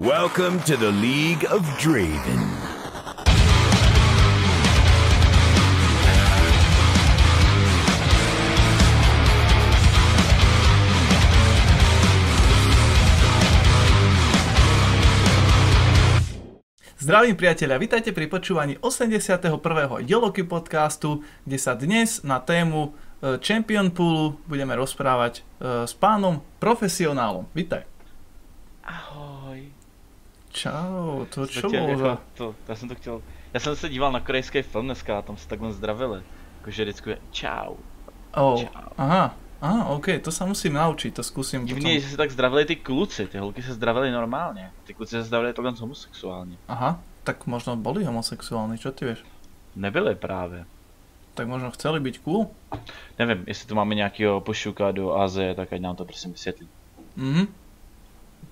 Welcome to the League of Draven. Zdravím priatelia, vítajte pri počúvaní 81. Joloky podcastu, kde sa dnes na tému e, Champion Poolu budeme rozprávať e, s pánom profesionálom. Vítaj. Ahoj. Čau, to čo Chtěl- jako. To, já jsem to chtěl, já jsem se díval na korejský film dneska a tam se takhle zdravili. Jakože vždycky je čau. Oh, Čau. aha, aha, ok, to sa musím naučiť, to skúsim Divně, že se tak zdravili ty kluci, ty holky se zdravili normálně. Ty kluci se zdravili takhle homosexuálně. Aha, tak možno boli homosexuálni, čo ty vieš? Nebyli právě. Tak možno chceli byť cool? Nevím, jestli tu máme nějakého pošuka do Azie, tak ať nám to prosím vysvětlí. Mhm.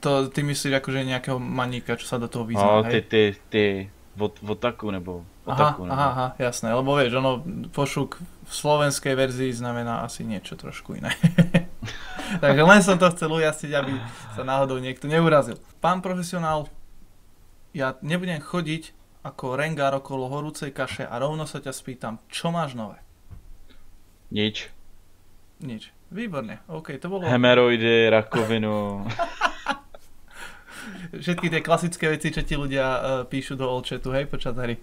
To ty myslíš akože nejakého maníka, čo sa do toho vyzná, No, ty, ty, ty, votaku nebo Aha, otaku nebo. aha, aha, jasné, lebo vieš, ono, pošuk v slovenskej verzii znamená asi niečo trošku iné. Takže len som to chcel ujasniť, aby sa náhodou niekto neurazil. Pán profesionál, ja nebudem chodiť ako rengár okolo horúcej kaše a rovno sa ťa spýtam, čo máš nové? Nič. Nič. Výborne, OK, to bolo Hemeroidy, rakovinu. všetky tie klasické veci, čo ti ľudia uh, píšu do olčetu, hej, počas hry.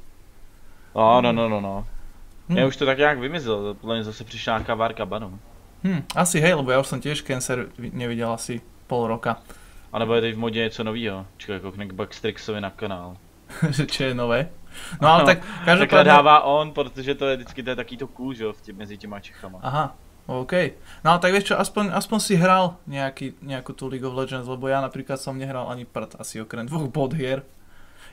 No, no, no, no, no. Hm. Já už to tak nějak vymizelo, podle mě zase přišla nějaká várka banu. Hm, asi hej, lebo ja už som tiež Cancer vi- nevidel asi pol roka. A nebo je teď v modě něco novýho. Čekaj, koukne k Backstrixovi na kanál. že čo je nové. No ale tak Takhle každopádne... dává on, protože to je vždycky to je taký to cool, že mezi těma Čechama. Aha, OK. No tak vieš čo, aspoň, aspoň si hral nejaký, nejakú tú League of Legends, lebo ja napríklad som nehral ani prd, asi okrem dvoch bod hier.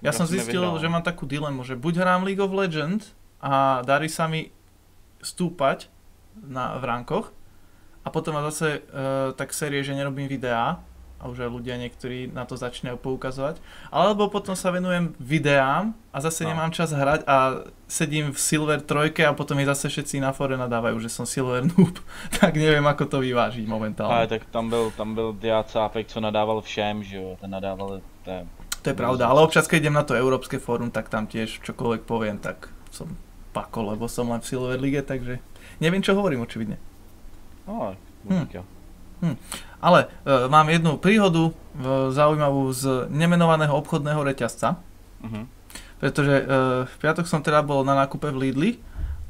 Ja, Ja som zistil, nevyhral. že mám takú dilemu, že buď hrám League of Legends a darí sa mi stúpať na, v rankoch a potom ma zase uh, tak série, že nerobím videá a už aj ľudia niektorí na to začínajú poukazovať. Alebo potom sa venujem videám a zase No. nemám čas hrať a sedím v Silver trojke a potom mi zase všetci na fore nadávajú, že som Silver noob. tak neviem, ako to vyvážiť momentálne. Ale tak tam byl, tam byl Diát Cápek, co nadával všem, že jo, ten nadával, to je, To je pravda, ale občas keď idem na to Európske fórum, tak tam tiež čokoľvek poviem, tak som pako, lebo som len v Silver Lige, takže neviem, čo hovorím očividne. no, Hm. muzika. Ale e, mám jednu príhodu e, zaujímavú z nemenovaného obchodného reťazca, Mhm. pretože e, v piatok som teda bol na nákupe v Lidli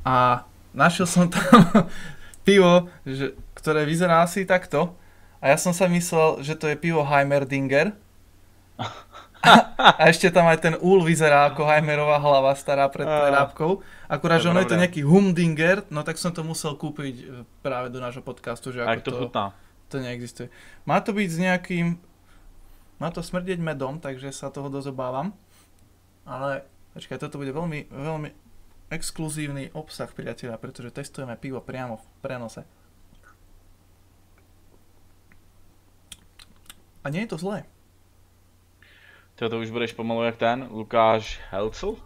a našiel som tam pivo, že, ktoré vyzerá asi takto a ja som sa myslel, že to je pivo Heimerdinger a ešte tam aj ten úl vyzerá ako Heimerová hlava stará pred prerábkou. Akurát, že ono je to nejaký Humdinger, no tak som to musel kúpiť e, práve do nášho podcastu, že A ako to to, chutná? To neexistuje. Má to byť s nejakým, má to smrdeť medom, takže sa toho dosť obávam. Ale počkaj, toto bude veľmi, veľmi exkluzívny obsah, priateľa, pretože testujeme pivo priamo v prenose. A nie je to zlé. To, to už budeš pomalu jak ten Lukáš Helcl,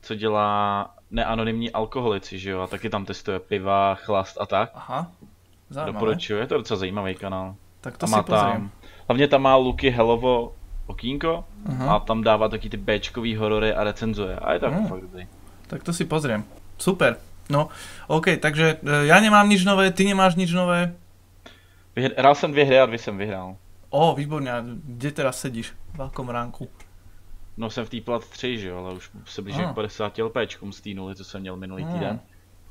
co dělá neanonymní alkoholici, že jo, a taky tam testuje piva, chlast a tak. Aha, zaujímavé. Doporučuji, je to docela zajímavý kanál. Tak to a si má pozriem. tam, hlavně tam má Luky Helovo okýnko Aha. a tam dává taky ty Bčkový horory a recenzuje. A je to jako fakt dobrý. Tak to si pozriem. Super. No, OK, takže e, ja nemám nič nové, ty nemáš nič nové. Hrál jsem dvě hry a dvě jsem vyhrál. O, výborne, a kde teraz sedíš? V akom ránku? No jsem v té plat 3, že jo, ale už se blížím k 50 LPčkům z té nuly, co jsem měl minulý týden.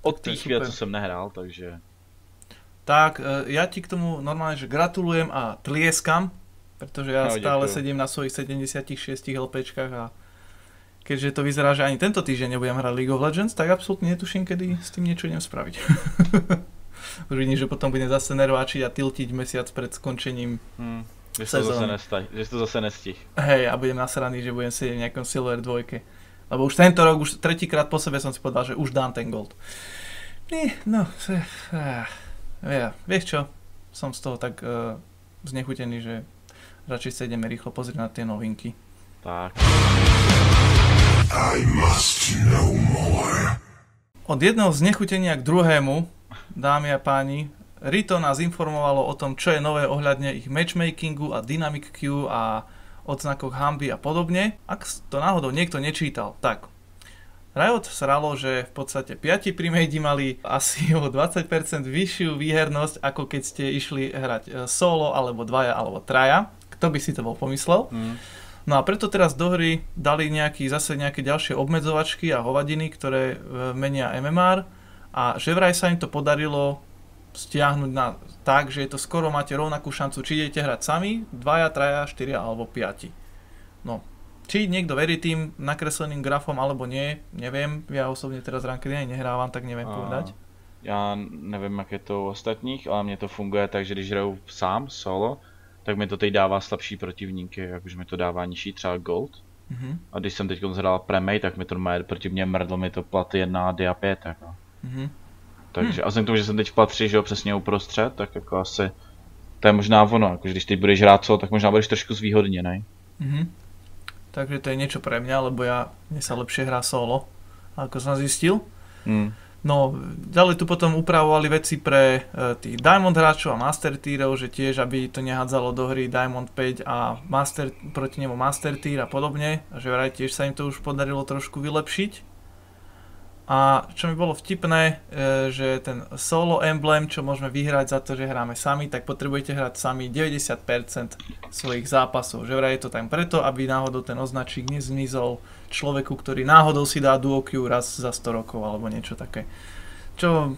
Od té chvíle, co jsem nehrál, takže... Tak, e, ja ti k tomu normálne, že gratulujem a tlieskam, pretože ja No, stále ďakujem. sedím na svojich 76 LPčkách a keďže to vyzerá, že ani tento týždeň nebudem hrať League of Legends, tak absolútne netuším, kedy s tým niečo idem spraviť. Už vidím, že potom budem zase nerváčiť a tiltiť mesiac pred skončením Hm, že to zase, že jsi to zase nestih. Hej, a budem nasraný, že budem sedieť v nejakom Silver 2. Lebo už tento rok, už tretíkrát po sebe som si povedal, že už dám ten gold. Nie, no, se, ah, ja, vieš čo, som z toho tak uh, znechutený, že radšej sa ideme rýchlo pozrieť na tie novinky. Tak. I must know more. Od jedného znechutenia k druhému, dámy a páni, Rito nás informovalo o tom, čo je nové ohľadne ich matchmakingu a Dynamic Queue a odznakoch hamby a podobne. Ak to náhodou niekto nečítal, tak Riot sralo, že v podstate 5 primejdi mali asi o 20% vyššiu výhernosť, ako keď ste išli hrať e, solo, alebo dvaja, alebo traja. Kto by si to bol pomyslel? Mm. No a preto teraz do hry dali nejaký, zase nejaké ďalšie obmedzovačky a hovadiny, ktoré e, menia MMR a že vraj sa im to podarilo stiahnuť na, tak, že je to skoro máte rovnakú šancu, či idete hrať sami, dvaja, traja, štyria alebo piati. No, či niekto verí tým nakresleným grafom alebo nie, neviem. Ja osobne teraz rankedy nehrávam, tak neviem a... povedať. Já nevím, jak je to u ostatních, ale mně to funguje tak, že když hraju sám, solo, tak mi to teď dává slabší protivníky, jakože mi to dává nižší třeba gold. Mm-hmm. A když jsem teď zhrál premej, tak mi to normálně proti mě mrdlo mi to platy 1 a dia 5. Jako. Mm-hmm. Takže, hm. a vzhledem k tomu, že jsem teď v patři, že jo, přesně uprostřed, tak jako asi, to je možná ono, jako, když teď budeš hrát solo, tak možná budeš trošku zvýhodněný. Mm-hmm. Takže to je niečo pre mňa, lebo ja, mne sa lepšie hrá solo, ako som zistil. Mm. No, ďalej tu potom upravovali veci pre e, tých Diamond hráčov a Master tierov, že tiež, aby to nehádzalo do hry Diamond 5 a Master, proti nemu Master tier a podobne. A že vraj tiež sa im to už podarilo trošku vylepšiť. A čo mi bolo vtipné, e, že ten solo emblem, čo môžeme vyhrať za to, že hráme sami, tak potrebujete hrať sami 90% svojich zápasov. Že vraj je to tam preto, aby náhodou ten označík nezmizol človeku, ktorý náhodou si dá duo queue raz za 100 rokov alebo niečo také. Čo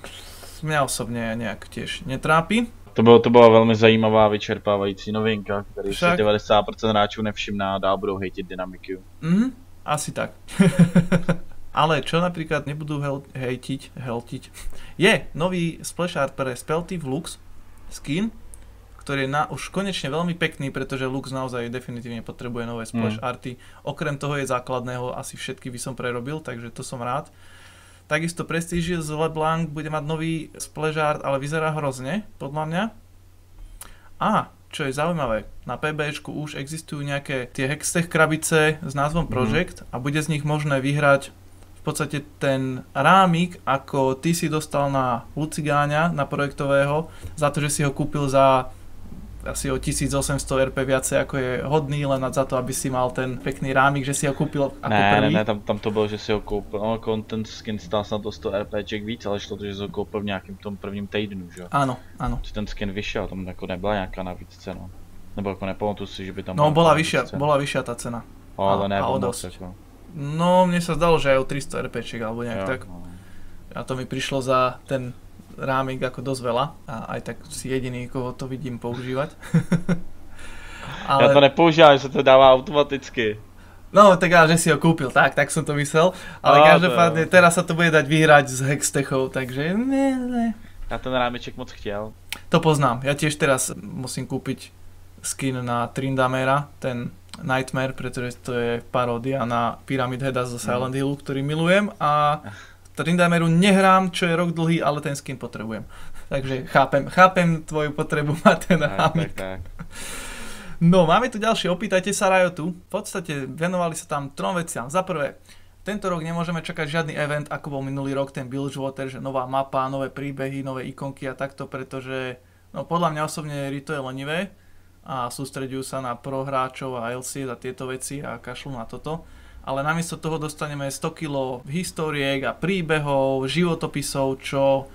mňa osobne nejak tiež netrápi. To, bylo, to byla velmi zajímavá, vyčerpávající novinka, který Však... si 90% hráčů nevšimná a dál budou hejtit dynamiku. Mhm, asi tak. Ale čo napríklad nebudú hel- hejtiť, heltiť, je nový splash art pre v Lux skin, ktorý je na, už konečne veľmi pekný, pretože Lux naozaj definitívne potrebuje nové splash mm. arty. Okrem toho je základného, asi všetky by som prerobil, takže to som rád. Takisto Prestige z LeBlanc bude mať nový splash art, ale vyzerá hrozne, podľa mňa. A, čo je zaujímavé, na PBčku už existujú nejaké tie Hextech krabice s názvom mhm. Project mm. a bude z nich možné vyhrať podstate ten rámik, ako ty si dostal na Lucigáňa, na projektového, za to, že si ho kúpil za asi o 1800 RP viacej ako je hodný, len za to, aby si mal ten pekný rámik, že si ho kúpil ako ne, prvý. Ne, ne, tam, tam to bylo, že si ho koupil, no, ten skin stál snad o 100 RPček víc, ale šlo to, že si ho koupil v nějakém tom prvním týdnu, že jo? Áno, áno. Že ten skin vyšel, tam jako nebyla nějaká navíc cena. Nebo jako nepamatuju si, že by tam No, bola vyššia, bola vyššia tá cena. O, ale ne, moc, jako. No, mne sa zdalo, že aj o 300 RPček alebo nejak jo, tak. No. A to mi prišlo za ten rámik ako dosť veľa a aj tak si jediný, koho to vidím používať. Ale... Ja to nepoužívam, že to dáva automaticky. No, tak ale že si ho kúpil, tak, tak som to myslel. Ale no, každopádne, to... teraz sa to bude dať vyhrať s Hextechou, takže ne, ne. Ja ten rámeček moc chtěl. To poznám, ja tiež teraz musím kúpiť skin na Trindamera, ten Nightmare, pretože to je paródia na Pyramid Heada zo Silent Hillu, ktorý milujem a Trindameru nehrám, čo je rok dlhý, ale ten skin potrebujem. Takže chápem, chápem tvoju potrebu mať ten tak, tak, tak. No, máme tu ďalšie, opýtajte sa Riotu. V podstate venovali sa tam trom veciam. Za prvé, tento rok nemôžeme čakať žiadny event, ako bol minulý rok ten Bilgewater, že nová mapa, nové príbehy, nové ikonky a takto, pretože no, podľa mňa osobne to je lenivé a sústredujú sa na prohráčov a LCS a tieto veci a kašľú na toto. Ale namiesto toho dostaneme 100 kg históriek a príbehov, životopisov, čo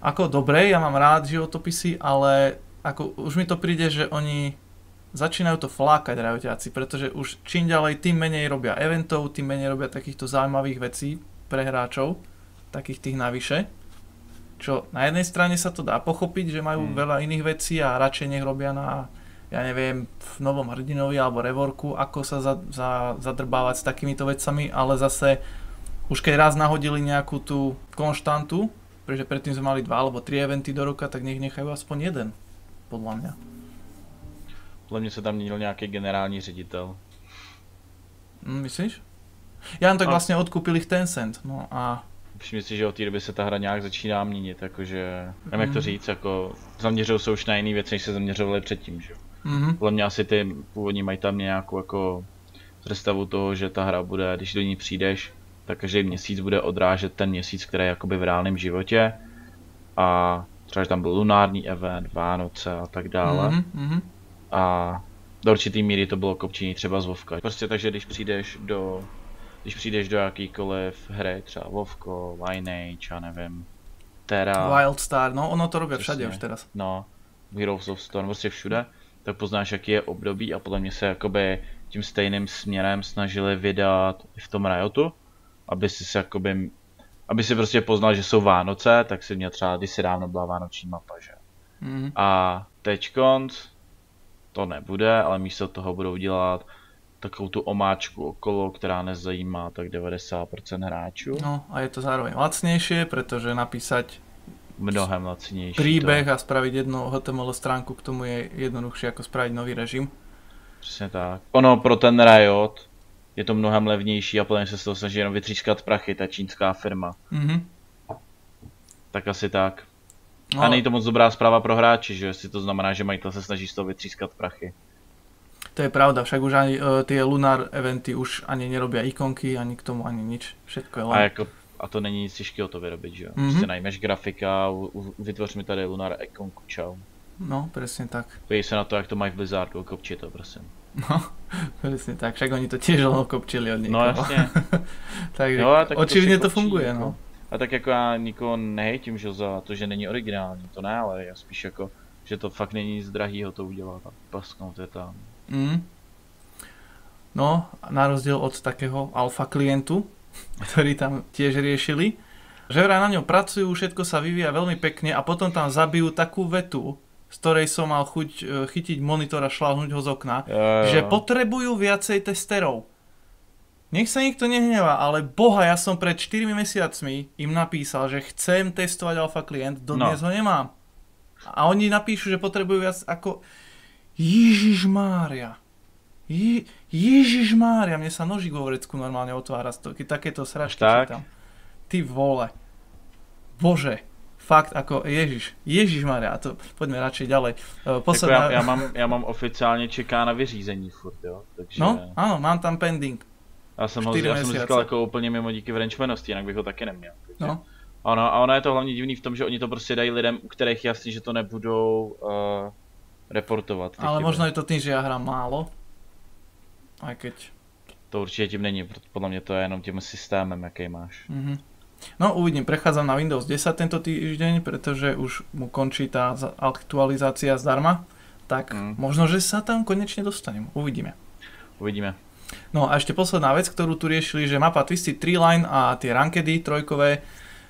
ako dobre, ja mám rád životopisy, ale ako už mi to príde, že oni začínajú to flákať rajoťáci, pretože už čím ďalej, tým menej robia eventov, tým menej robia takýchto zaujímavých vecí pre hráčov, takých tých navyše. Čo na jednej strane sa to dá pochopiť, že majú hmm. veľa iných vecí a radšej nech robia na ja neviem, v novom hrdinovi alebo revorku, ako sa za, za, zadrbávať s takýmito vecami, ale zase už keď raz nahodili nejakú tú konštantu, pretože predtým sme mali dva alebo tri eventy do roka, tak nech nechajú aspoň jeden, podľa mňa. Podľa mňa sa tam měnil nejaký generální ředitel. Mm, myslíš? Ja tak a... vlastne odkúpil ich Tencent, no a Myslím si, že od té doby se ta hra nějak začíná měnit, jakože, nevím jak to mm. říct, jako zaměřují se už na jiné věci, než se zaměřovali předtím, že Mm-hmm. Podle mě asi ty původní mají tam nějakou jako představu toho, že ta hra bude, když do ní přijdeš, tak každý měsíc bude odrážet ten měsíc, který je jakoby v reálném životě. A třeba, že tam byl lunární event, Vánoce a tak dále. Mm-hmm. A do určitý míry to bylo kopčení třeba z Vovka. Prostě takže když přijdeš do když přijdeš do jakýkoliv hry, třeba Vovko, Lineage, já nevím, Terra, Wildstar, no ono to robia všade už teraz. no, Heroes of Storm, prostě všude, tak poznáš, jaký je období a podle mě se jakoby tím stejným směrem snažili vydat i v tom Riotu, aby si se jakoby, aby si prostě poznal, že jsou Vánoce, tak si měl třeba, když si dávno byla Vánoční mapa, že? Mhm. A teďkonc to nebude, ale místo toho budou dělat takovou tu omáčku okolo, která nezajímá tak 90% hráčů. No a je to zároveň lacnejšie, pretože napísať Mnohem lacinější. príbeh To, a spraviť jednu HTML stránku k tomu je jednoduchšie ako spraviť nový režim. přesně tak. Ono pro ten Riot je to mnohem levnější a plně se z toho snaží jenom vytřískat prachy, ta čínská firma. Mhm. Tak asi tak. No, A není to moc dobrá zpráva pro hráči, že si to znamená, že majitel se snaží z toho vytřískat prachy. to je pravda, však už ani uh, tie Lunar eventy už ani nerobia ikonky, ani k tomu ani nič. Všetko je len... A jako a to není nic těžkého to vyrobit, že jo? Mhm. Prostě najmeš grafika, vytvoř mi tady Lunar ikonku, čau. No, presne tak. Podívej se na to, jak to mají v Blizzardu, kopči to, prosím. No, presne tak. Však oni to tiež len od No niekoho. jasně. Takže Jo, tak to si to kopčí, funguje, jako. no. A tak jako já nikoho nehejtím, že za to, že není originální, to ne, ale já spíš jako, že to fakt není nic drahýho to udělat a pasknout je tam. Mm. No, na rozdiel od takého alfa klientu, ktorý tam tiež riešili, že vraj na ňom pracujú, všetko sa vyvíja veľmi pekne a potom tam zabijú takú vetu, z ktorej som mal chuť e, chytiť monitor a šláhnuť ho z okna, Jo, že potrebujú viacej testerov. Nech sa nikto nehnevá, ale boha, ja som pred 4 mesiacmi im napísal, že chcem testovať alfa klient, dodnes No. ho nemám. A oni napíšu, že potrebujú viac ako... Ježiš Mária. Je, Ježiš Mária, mne sa nožík vo vrecku normálne otvára, keď takéto sračky tak? čítam. Ty vole. Bože. Fakt, ako Ježiš. Ježiš Mária, to poďme radšej ďalej. E, Jako Posledná... já, já, mám, já mám oficiálně čeká na vyřízení furt, jo, takže No, áno, mám tam pending. já jsem ho, já jsem získal jako úplně mimo díky wrenchmanosti, jinak bych ho taky neměl. Takže. No. Ono, a ono je to hlavně divný v tom, že oni to prostě dají lidem, u kterých jasný, že to nebudou uh, reportovat. Ale chyby. možno je to tým, že ja hrám málo. Aj keď... To určitě tím není, podle mě to je jenom tím systémem, jaký máš. Mhm. No uvidím, prechádzam na Windows 10 tento týždeň, pretože už mu končí tá aktualizácia zdarma. Tak Mm. možno, že sa tam konečne dostanem. Uvidíme. Uvidíme. No a ešte posledná vec, ktorú tu riešili, že mapa Twisted Tree Line a tie rankedy trojkové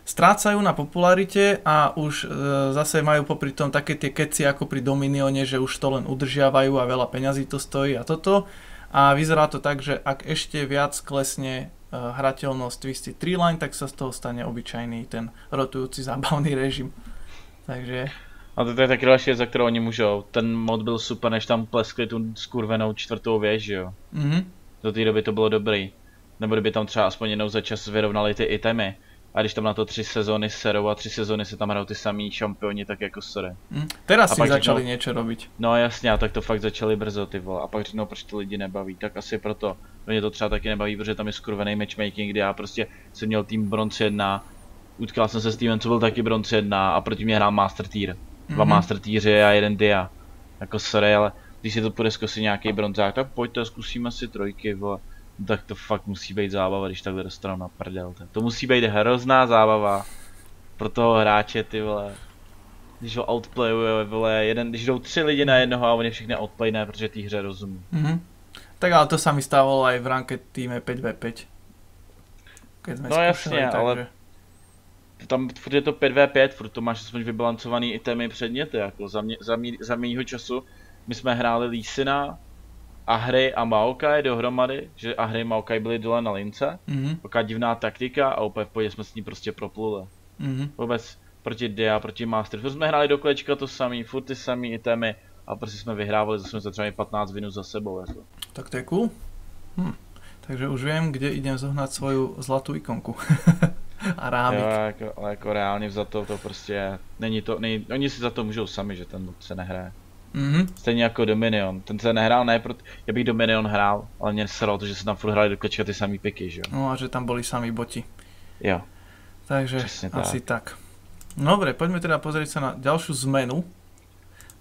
strácajú na popularite a už e, zase majú popri tom také tie keci ako pri Dominione, že už to len udržiavajú a veľa peňazí to stojí a toto. A vyzerá to tak, že ak ešte viac klesne e, hrateľnosť Twisted Tree Line, tak sa z toho stane obyčajný ten rotujúci zábavný režim. Takže A to, je taky další věc, za kterou oni můžou. Ten mod byl super, než tam pleskli tu skurvenou čtvrtou věž, že jo. mhm. Do té doby to bylo dobrý. Nebo kdyby tam třeba aspoň jednou za čas vyrovnali ty itemy. A když tam na to tři sezóny serou a tři sezóny se tam hrajou ty samý šampioni, tak jako sorry. Mm. Teraz A si začali řeknou- niečo robiť. No jasně, a tak to fakt začali brzo ty vole. A pak řeknou, proč to lidi nebaví. Tak asi proto. Mě to třeba taky nebaví, protože tam je skurvený matchmaking, kdy já prostě jsem měl tým bronze 1, utkal jsem se s týmem, co byl taky bronze 1 a proti mě hrál Master Tier. Dva Mhm. Master Tieři a jeden Dia. Jako sorry, ale když si to půjde zkusit nějaký bronzák, tak pojďte, zkusíme si trojky, vole. Tak to fakt musí být zábava, když takhle dostanou na prdel. To- musí být hrozná zábava pro toho hráče, ty vole. Když ho outplayuje, vole, jeden, když jdou tři lidi na jednoho a oni všechny outplayne, protože té hře rozumí. Mhm. Tak ale to sa mi stávalo aj v ranked týme 5v5. Keď sme No jasne, ale- takže... Tam furt je to 5v5, furt to máš aspoň vybalancovaný itemy předměty, jako za, mě, za, mý, za mýho času. My jsme hráli Lísina, Ahry a Maokai dohromady, že a Maokai byli dole na lince. Mhm, Taková divná taktika a úplně v pohodě jsme s ní prostě propluli. mhm. Vůbec proti Dia, proti Master. Furt jsme hráli do kolečka to samý, furt ty samý itemy a prostě jsme vyhrávali, zase jsme se třeba i 15 vinů za sebou. Jako. Tak to je cool. Hm. Takže už viem, kde idem zohnať svoju zlatú ikonku. A Jo, rámik. jako, ale jako reálně za to, to prostě není to, nej, oni si za to můžou sami, že ten mod se nehraje. Mhm. Stejně jako Dominion, ten se nehrál, ne, proto, já bych Dominion hrál, ale mě sralo to, že se tam furt hráli do ty samý piky, že jo. No a že tam boli sami boti. Jo, Takže tak. asi tak. Dobre, poďme teda pozrieť sa na ďalšiu zmenu,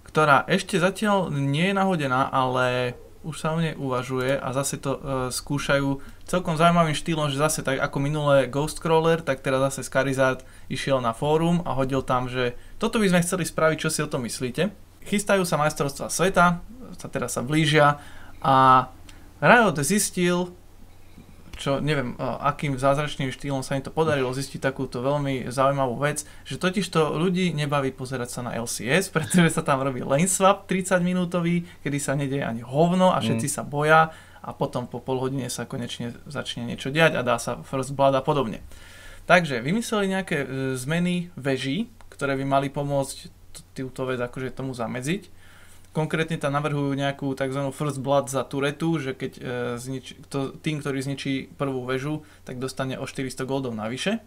ktorá ešte zatiaľ nie je nahodená, ale už sa o nej uvažuje a zase to uh, skúšajú celkom zaujímavým štýlom, že zase tak ako minulé Ghost Crawler, tak teraz zase Scarizard išiel na fórum a hodil tam, že toto by sme chceli spraviť, čo si o tom myslíte. Chystajú sa majstrovstvá sveta, sa teraz sa blížia a Riot zistil, čo neviem, akým zázračným štýlom sa im to podarilo zistiť takúto veľmi zaujímavú vec, že totiž to ľudí nebaví pozerať sa na LCS, pretože sa tam robí lane swap 30 minútový, kedy sa nedeje ani hovno a všetci mm. sa boja a potom po pol hodine sa konečne začne niečo diať a dá sa first blood a podobne. Takže vymysleli nejaké e, zmeny veží, ktoré by mali pomôcť túto vec akože tomu zamedziť Konkrétne tam navrhujú nejakú tzv. first blood za turetu, že keď e, znič, to, tým, ktorý zničí prvú väžu, tak dostane o 400 goldov navyše.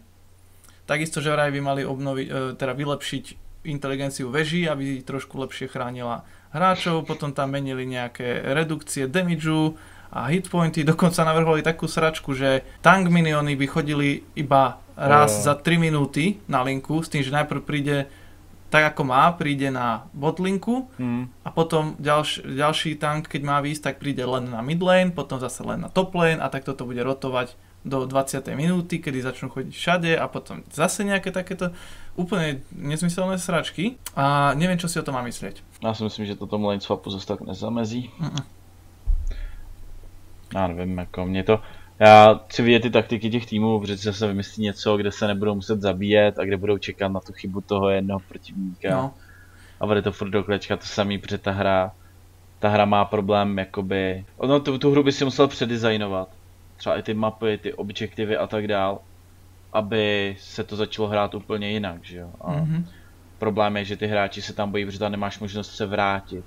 Takisto, že vraj by mali obnoviť, e, teda vylepšiť inteligenciu veží, aby trošku lepšie chránila hráčov, potom tam menili nejaké redukcie damageu a hitpointy, dokonca navrhovali takú sračku, že tank miniony by chodili iba raz oh. za 3 minúty na linku, s tým, že najprv príde tak ako má, príde na botlinku mm. a potom ďalš, ďalší tank, keď má výjsť, tak príde len na mid lane, potom zase len na top lane a tak toto bude rotovať do 20. minúty, kedy začnú chodiť všade a potom zase nejaké takéto úplne nezmyselné sračky a neviem, čo si o tom má myslieť. Ja si myslím, že to tomu lane swapu zase tak nezamezí. Mm-mm. Já nevím, jako mě to, já chci vidět ty taktiky těch týmů, protože se vymyslí něco, kde se nebudou muset zabíjet a kde budou čekat na tu chybu toho jednoho protivníka. No. A bude to furt do klečka to samý, protože ta hra, ta hra má problém jakoby, ono tu, tu hru by si musel předizajnovat. Třeba i ty mapy, ty objektivy a tak dál, aby se to začalo hrát úplně jinak, že jo. A mm-hmm. problém je, že ty hráči se tam bojí, protože tam nemáš možnost se vrátit.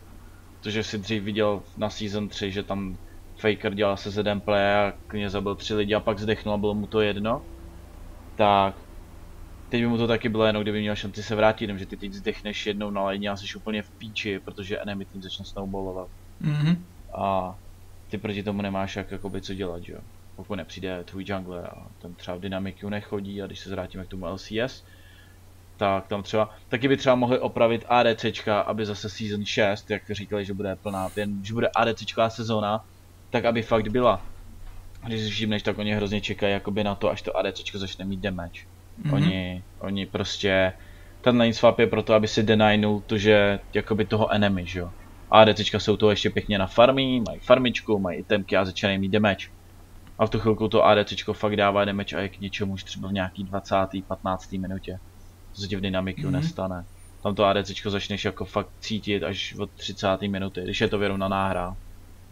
Protože si dřív viděl na Season 3, že tam Faker dělal se ZM play a klidně zabil tři lidi a pak zdechnul a bylo mu to jedno, tak teď by mu to taky bylo jedno, kdyby měl šanci se vrátit, že ty teď zdechneš jednou na lejně a jsi úplně v píči, protože enemy tým začne snowballovat. Mm-hmm. A ty proti tomu nemáš jak jakoby co dělat, že jo. Pokud nepřijde tvůj jungler a ten třeba v dynamiku nechodí a když se zvrátíme k tomu LCS, tak tam třeba, taky by třeba mohli opravit ADCčka, aby zase Season 6, jak říkali, že bude plná, jen, že bude ADCčková sezóna, tak aby fakt byla. Když si všimneš, tak oni hrozně čekají jakoby na to, až to ADC začne mít damage. Mm-hmm. Oni, oni prostě, ten lane swap je proto, aby si denajnul to, že jakoby toho enemy, že jo. ADC jsou to ještě pěkně na farmy, mají farmičku, mají itemky a začínají mít damage. A v tu chvilku to ADC fakt dává damage a je k něčemu už třeba v nějaký 20. 15. minutě. To se ti v dynamiku mm-hmm. nestane. Tam to ADC začneš jako fakt cítit až od 30. minuty, když je to vyrovnaná hra.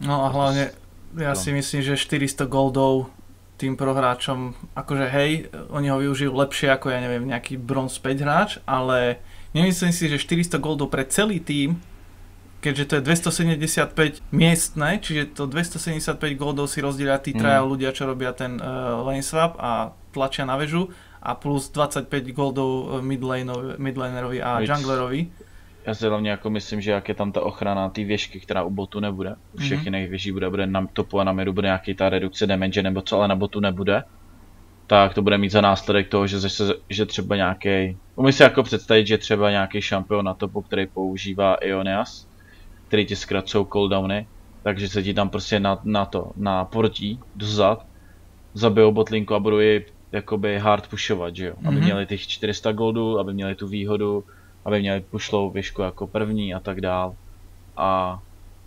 No a hlavně ja si myslím, že 400 goldov tým prohráčom, akože hej, oni ho využijú lepšie ako ja neviem nejaký bronze 5 hráč, ale nemyslím si, že 400 goldov pre celý tým, keďže to je 275 miestne, čiže to 275 goldov si rozdielia tí traja mm. ľudia, čo robia ten uh, lane swap a tlačia na väžu a plus 25 goldov midlanerovi a junglerovi já si hlavně jako myslím, že jak je tam ta ochrana té věžky, která u botu nebude. U všech mm-hmm. jiných věží bude, bude na topu a na miru bude nějaký ta redukce damage nebo co, ale na botu nebude. Tak to bude mít za následek toho, že, že, že třeba nějaký, umí si jako představit, že třeba nějaký šampion na topu, který používá Ionias, který ti zkracují cooldowny, takže se ti tam prostě na, na to, na portí, dozad, zabijou botlinku a budou ji jakoby hard pushovat, že jo, aby mm-hmm. měli těch 400 goldů, aby měli tu výhodu, aby měli pušlou věšku jako první a tak dál. A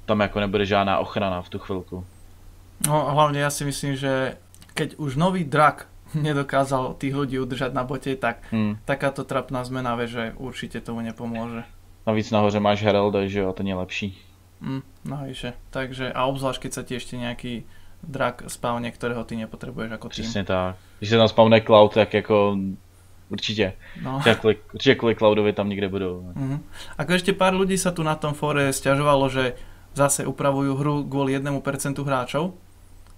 tam jako nebude žádná ochrana v tu chvilku. No hlavne ja si myslím, že keď už nový drak nedokázal tých ľudí udržať na bote, tak hmm. takáto trapná zmena vie, že určite tomu nepomôže. Navíc nahoře máš Heralda, že jo, ten je lepší. Mm, navyše. Takže, a obzvlášť keď sa ti ešte nejaký drak spavne, ktorého ty nepotrebuješ ako tým. Přesně tak. Když se tam spavne Cloud, tak jako Určite. No. Kvôli, určite kvôli Cloudovi tam niekde budú. Uh-huh. Ako ešte pár ľudí sa tu na tom fóre stiažovalo, že zase upravujú hru kvôli 1% hráčov.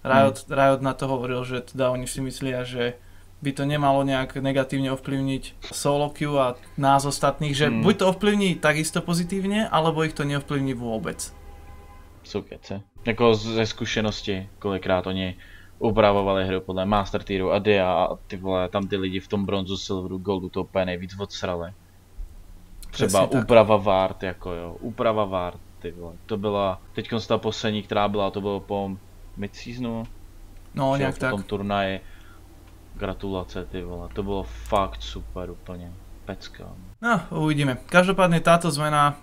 Riot, hmm. Riot na to hovoril, že teda oni si myslia, že by to nemalo nejak negatívne ovplyvniť solo queue a nás ostatných, že hmm. buď to ovplyvní takisto pozitívne, alebo ich to neovplyvní vôbec. Sú kece. Jako ze skúsenosti, kolikrát oni upravovali hru podle Master Tieru a Dia a ty vole, tam ty lidi v tom bronzu, silveru, goldu to úplně nejvíc odsrali. Třeba úprava Vart, jako jo, úprava Vart, ty vole. To byla, teď ta poslední, která byla, to bylo po mid-seasonu. No, nějak. Po tom turnaji. Gratulace, ty vole, to bylo fakt super úplně. Pecka. No, uvidíme. Každopádne táto zmena,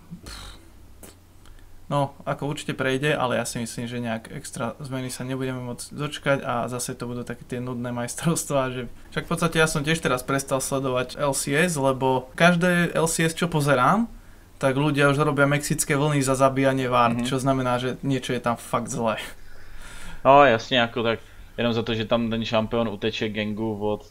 no, ako určite prejde, ale ja si myslím, že nejak extra zmeny sa nebudeme môcť dočkať a zase to budú také tie nudné majstrovstvá, že však v podstate ja som tiež teraz prestal sledovať LCS, lebo každé LCS, čo pozerám, tak ľudia už robia mexické vlny za zabíjanie vár, mm-hmm. čo znamená, že niečo je tam fakt zlé. No jasně, jako tak jenom za to, že tam ten šampion uteče gengu od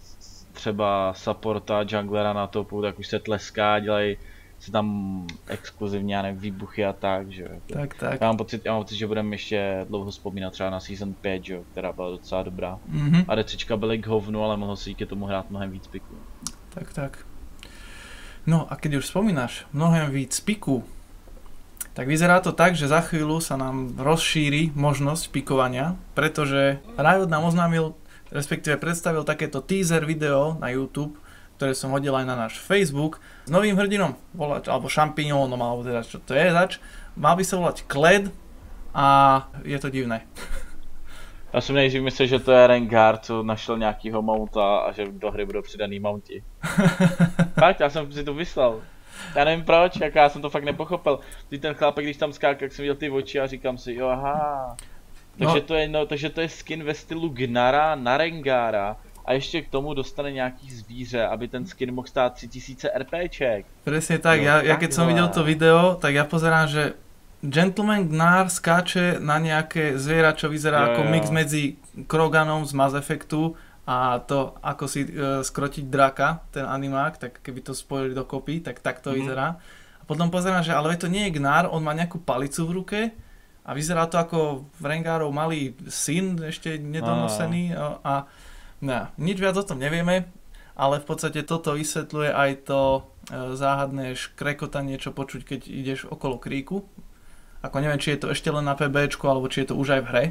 třeba supporta, junglera na topu, tak už se tleská, dělají se tam exkluzivně, já nevím, výbuchy a tak, že jo. Tak, tak. Já mám pocit, já mám pocit, že budeme ještě dlouho vzpomínat třeba na Season 5, že jo, která byla docela dobrá. Mm-hmm. A d byly k hovnu, ale mohl si díky tomu hrát mnohem víc piků. Tak, tak. No a keď už spomínaš mnohem víc piku, tak vyzerá to tak, že za chvíľu sa nám rozšíri možnosť pikovania, pretože Riot nám oznámil, respektíve predstavil takéto teaser video na YouTube, ktoré som hodil aj na náš Facebook, s novým hrdinom, volať, alebo šampiónom, alebo teda čo to je zač. Mal by sa volať Kled a je to divné. Já jsem nejdřív myslel, že to je Rengar, co našel nějakýho mounta a že do hry budou přidaný mounti. fakt, já jsem si to vyslal. Já nevím proč, jak já jsem to fakt nepochopil. Ty ten chlapek, když tam skákal, jak jsem viděl ty oči a říkám si, jo aha. Takže, no. to je, no, takže to je skin ve stylu Gnara na Rengara a ještě k tomu dostane nějaký zvíře, aby ten skin mohl stát 3000 RPček. Presne tak, jo, ja, ja keď som videl to video, tak ja pozerám, že Gentleman Gnár skáče na nejaké zviera, čo vyzerá jo, ako jo. mix medzi Kroganom z Mass Effectu a to, ako si uh, skrotiť draka, ten animák, tak keby to spojili dokopy, tak tak to mm-hmm. vyzerá. A potom pozerám, že ale to nie je Gnár, on má nejakú palicu v ruke a vyzerá to ako v Rengárov malý syn, ešte nedonosený a, a no, nič viac o tom nevieme, ale v podstate toto vysvetľuje aj to uh, záhadné škrekotanie, čo počuť, keď ideš okolo kríku ako neviem, či je to ešte len na PB, alebo či je to už aj v hre.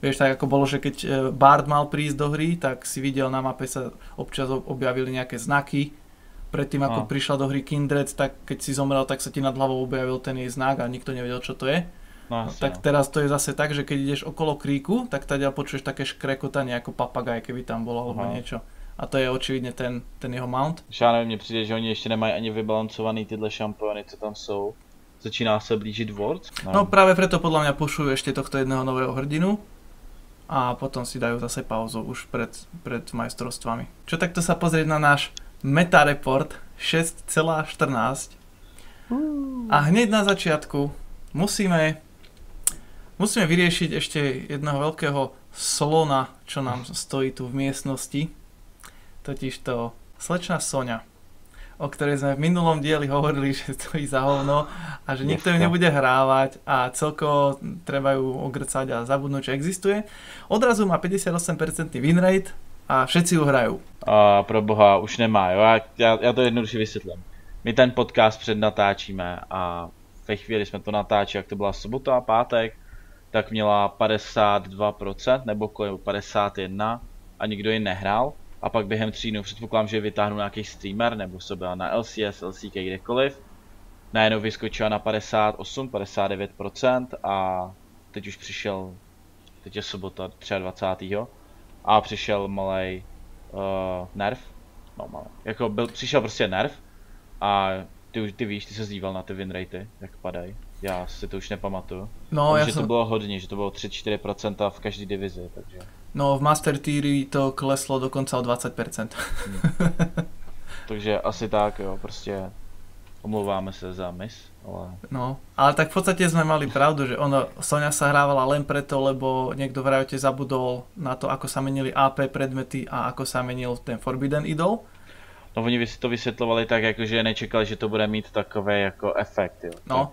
Vieš, tak ako bolo, že keď e, Bard mal prísť do hry, tak si videl na mape sa občas objavili nejaké znaky. Predtým, ako no. prišla do hry Kindred, tak keď si zomrel, tak sa ti nad hlavou objavil ten jej znak a nikto nevedel, čo to je. No, no, tak teraz to je zase tak, že keď ideš okolo kríku, tak teda počuješ také škrekotanie ako papagaj, keby tam bolo alebo Aha. niečo. A to je očividne ten, ten jeho mount. Já nevím, mně přijde, že oni ještě nemají ani vybalancovaný tyhle šampiony, co tam jsou začíná sa blížiť World. No. no práve preto podľa mňa pušujú ešte tohto jedného nového hrdinu a potom si dajú zase pauzu už pred, pred majstrovstvami. Čo takto sa pozrieť na náš meta report 6,14 a hneď na začiatku musíme musíme vyriešiť ešte jedného veľkého slona, čo nám stojí tu v miestnosti. Totiž to slečna Sonia o ktorej sme v minulom dieli hovorili, že stojí za hovno a že nikto ju nebude hrávať a celkovo treba ju ogrcať a zabudnúť, že existuje. Odrazu má 58% win rate a všetci ju hrajú. A pro boha, už nemá, jo? Já, já to jednoduše vysvětlím. My ten podcast přednatáčíme a ve chvíli jsme to natáčeli, jak to byla sobota a pátek, tak měla 52% nebo kolem 51 a nikdo ji nehrál a pak během tří dnů předpokládám, že vytáhnu nějaký streamer, nebo se byla na LCS, LCK, kdekoliv. Najednou vyskočila na 58, 59% a teď už přišel, teď je sobota 23. A přišel malý uh, nerv, no malý, jako byl, přišel prostě nerv a ty, ty víš, ty se zdíval na ty win ratey, jak padají. Já si to už nepamatuju. No, já že jsem... to bylo hodně, že to bylo 3-4% v každé divizi, takže... No v Master Tieri to kleslo dokonca o 20%. Hmm. Takže asi tak, jo, prostě omlouváme se za mis, ale... No, ale tak v podstate sme mali pravdu, že ono, Sonia sa hrávala len preto, lebo niekto v Riote zabudol na to, ako sa menili AP predmety a ako sa menil ten Forbidden Idol. No oni to vysvetlovali tak, jako, že nečekali, že to bude mít takové jako efekt, jo. No,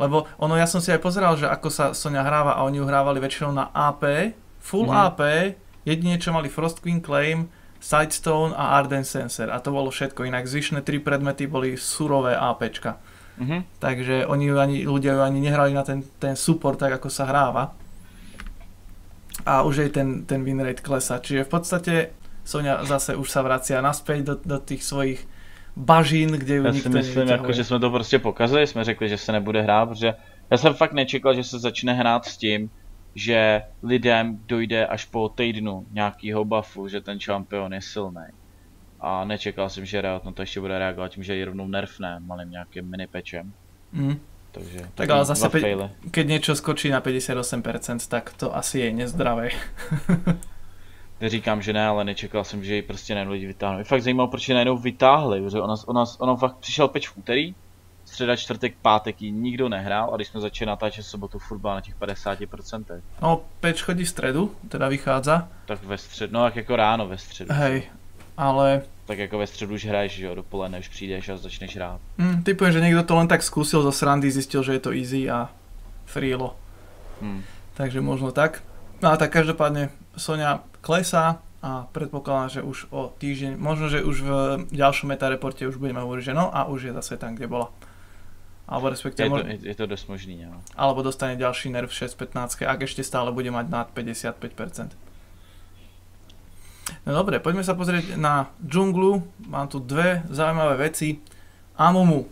lebo ono, ja som si aj pozeral, že ako sa Sonia hráva a oni ju hrávali väčšinou na AP, Full mm-hmm. AP, jedine čo mali Frost Queen Claim, Sidestone a Arden Sensor a to bolo všetko, inak zvyšné tri predmety boli surové APčka. Mm-hmm. Takže oni ju ani, ľudia ju ani nehrali na ten, ten support tak ako sa hráva. A už aj ten, ten win rate klesa. Čiže v podstate Sonia zase už sa vracia naspäť do, do tých svojich bažín, kde ju Já si myslím, jako, že jsme to prostě pokazali, jsme řekli, že se nebude hrát, protože já jsem fakt nečekal, že se začne hrát s tím, že lidem dojde až po týdnu nějakýho buffu, že ten šampion je silný. A nečekal jsem, že Riot na to ještě bude reagovat tím, že ji rovnou nerfne malým nějakým mini patchem. Mm. Takže Tak ale zase, pe- keď niečo skočí na 58%, tak to asi je nezdravé. Neříkám, že ne, ale nečekal jsem, že ji prostě najednou lidi vytáhnou. Mě fakt zajímalo, proč ji najednou vytáhli, protože ona, ona, ona fakt přišel peč v úterý, středa, čtvrtek, pátek ji nikdo nehrál a když jsme začali natáčet sobotu, furt byla na těch 50%. No, peč chodí v stredu, teda vychádza, Tak ve středu, no tak jako ráno ve středu. hej, ale Tak jako ve středu už hraješ, že jo, dopoledne už přijdeš a začneš hrát. hm, typujem, že niekto to len tak skúsil zo srandy, zistil, že je to easy a freelo. Hm. Takže možno tak. No a tak každopádne Sonia klesá a predpokladám, že už o týždeň, možno, že už v ďalšom meta reporte už budeme hovoriť, že no a už je zase tam, kde bola. Alebo respektíve, Je to, je, to dost možný, no. alebo dostane ďalší nerv 6.15, ak ešte stále bude mať nad 55%. No dobre, poďme sa pozrieť na džunglu. Mám tu dve zaujímavé veci. Amumu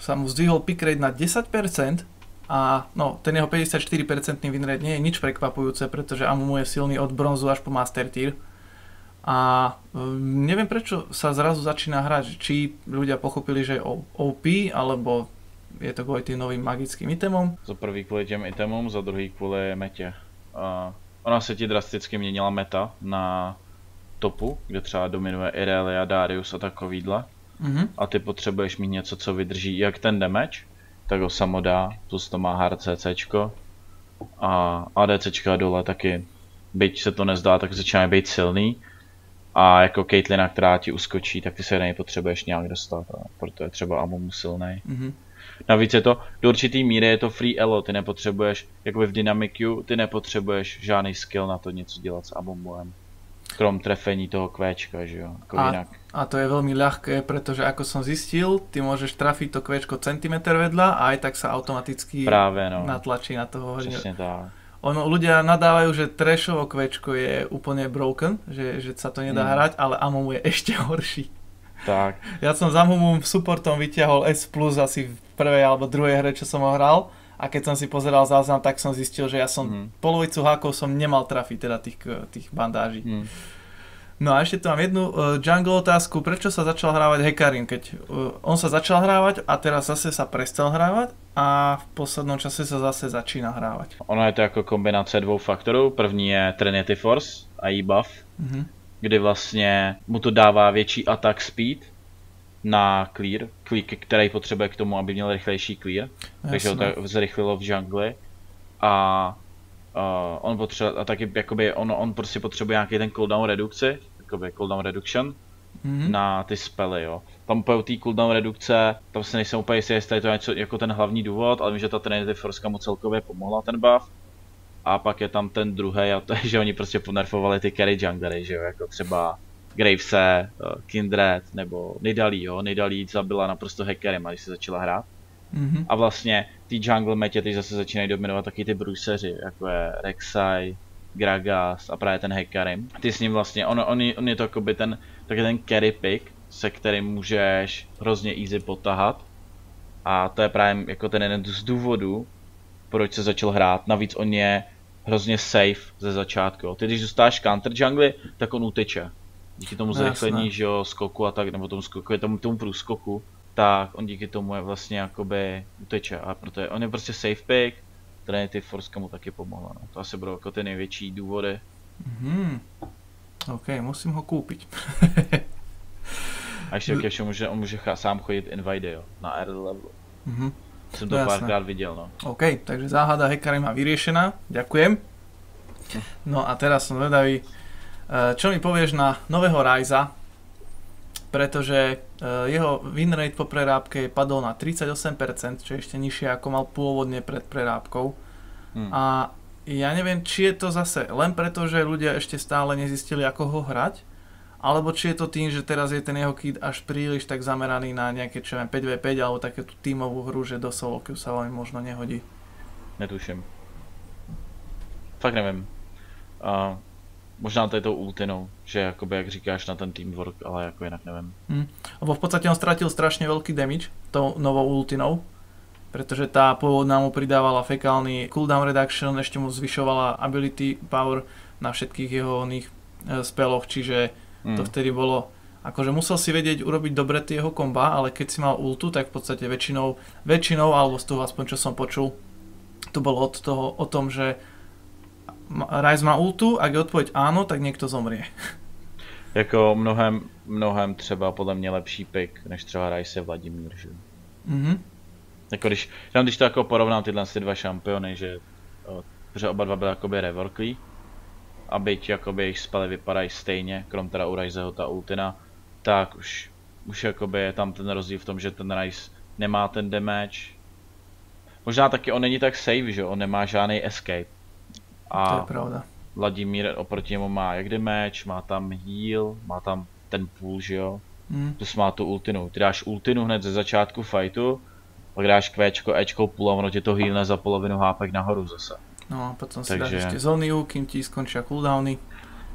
sa mu zdvihol pick rate na 10% a no, ten jeho 54% win rate nie je nič prekvapujúce, pretože Amumu je silný od bronzu až po master tier. A um, neviem prečo sa zrazu začína hrať, či ľudia pochopili, že je OP, alebo je to kvôli tým novým magickým itemom. Za prvý kvůli těm itemům, za druhý kvůli metě. A ona se ti drasticky měnila meta na topu, kde třeba dominuje Irelia, Darius a takovýhle. Mhm. A ty potřebuješ mít něco, co vydrží jak ten damage, tak ho samo dá, plus to má CCčko. A ADCčka dole taky, byť se to nezdá, tak začíná být silný. A jako Caitlina, která ti uskočí, tak ty se na potřebuješ nějak dostat. A proto je třeba Amumu silný. Mhm. Navíc je to, do určitý míry je to free elo, ty nepotřebuješ, jakoby v Dynamicu, ty nepotřebuješ žádný skill na to něco dělat s Amumuem. Krom trefení toho kvéčka, že jo, jako A- jinak. A to je veľmi ľahké, pretože ako som zistil, ty môžeš trafiť to kvéčko centimetr vedľa a aj tak sa automaticky Právě no, natlačí na toho horního. přesně tak. Ono, ľudia nadávajú, že trashovo kvéčko je úplne broken, že, že sa to nedá Mm. hrať, ale Amumu je ešte horší. Tak, Ja som za Amumum supportom vyťahol S+, asi v prvej alebo druhej hre, čo som ho hral. A keď som si pozeral záznam, tak som zistil, že ja som Mhm. polovicu hákov som nemal trafiť, teda tých, tých bandáží. hm. No a ešte tu mám jednu uh, jungle otázku, prečo sa začal hrávať Hekarim, keď uh, on sa začal hrávať a teraz zase sa prestal hrávať a v poslednom čase sa zase začína hrávať. Ono je to jako kombinace dvou faktorů. První je Trinity Force a její buff, Mhm. kdy vlastně mu to dává větší attack speed na clear, clear který potřebuje k tomu, aby měl rychlejší clear. takže ho tak zrychlilo v džungli a uh, on potřebuje, a taky jakoby on, on prostě potřebuje nějaký ten cooldown redukci, jakoby cooldown reduction Mhm. na ty spely, jo. Tam úplně u té cooldown redukce, tam se nejsem úplně jistý, jestli je to něco jako ten hlavní důvod, ale vím, že ta Trinity Force mu celkově pomohla ten buff. A pak je tam ten druhý, a to je, že oni prostě ponerfovali ty carry junglery, že jo, jako třeba Gravese, eh, Kindred nebo Nidalee, jo. Nidalee zabila naprosto hackerem, když se začala hrát. Mhm. A vlastně ty jungle metě teď zase začínají dominovat taky ty bruiseři, jako je Rek'Sai, Gragas a právě ten Hecarim. Ty s ním vlastně, on, on, on je to jakoby ten, taky ten carry pick, se kterým můžeš hrozně easy potahat. A to je právě jako ten jeden z důvodů, proč se začal hrát. Navíc on je hrozně safe ze začátku. Ty když zůstáš counter jungly, tak on uteče. Díky tomu No, zrychlení, že jo, skoku a tak, nebo tomu skoku, tomu, tomu průskoku, tak on díky tomu je vlastně jakoby uteče. A proto je, on je prostě safe pick, Trinity Force mu taky pomohla. No. To asi budou jako ty největší důvody. Mhm. OK, musím ho kúpiť. A ještě, ještě může, on může sám chodit invade, jo, na R levelu. Mhm. Jsem No to jasné. párkrát viděl, no. OK, takže záhada Hekarima vyriešená. Ďakujem. No a teraz som zvedavý, čo mi povieš na nového Ryza, pretože eh, jeho win rate po prerábke padol na 38%, čo je ešte nižšie ako mal pôvodne pred prerábkou. Hm. A ja neviem, či je to zase len preto, že ľudia ešte stále nezistili, ako ho hrať, alebo či je to tým, že teraz je ten jeho kit až príliš tak zameraný na nejaké, čo viem, 5v5 alebo také tú tímovú hru, že do solo sa veľmi možno nehodí. Netuším. Fakt nevím. Uh, Možná to je tou ultinou, že jakoby, jak říkáš na ten teamwork, ale jako jinak nevím. Hmm. Lebo v podstate on stratil strašne veľký damage tou novou ultinou, pretože tá pôvodná mu pridávala fekálny cooldown reduction, ešte mu zvyšovala ability power na všetkých jeho oných e, speloch, čiže hmm. to vtedy bolo akože musel si vedieť urobiť dobre tie jeho komba, ale keď si mal ultu, tak v podstate väčšinou, väčšinou, alebo z toho aspoň čo som počul, to bolo od toho, o tom, že Rise má ultu, ak je odpověď áno, tak někdo zomrie. jako mnohem, mnohem třeba podle mě lepší pick, než třeba Rise je Vladimír, že? Mm-hmm. Jako když, jenom když to jako porovnám tyhle ty dva šampiony, že, že oba dva byly jakoby revorklí, a byť jakoby jejich spely vypadají stejně, krom teda u Riseho ta ultina, tak už, už jakoby je tam ten rozdíl v tom, že ten Rise nemá ten damage. Možná taky on není tak safe, že on nemá žádný escape. A to je pravda. Vladimír oproti němu má jak damage, má tam heal, má tam ten půl, že jo. Hmm. Plus má tu ultinu. Ty dáš ultinu hned ze začátku fightu, pak dáš kvéčko, Ečko, půl a ono ti to healne za polovinu hápek nahoru zase. No a potom si Takže... dáš ještě zóniu, kým ti skončí cooldowny.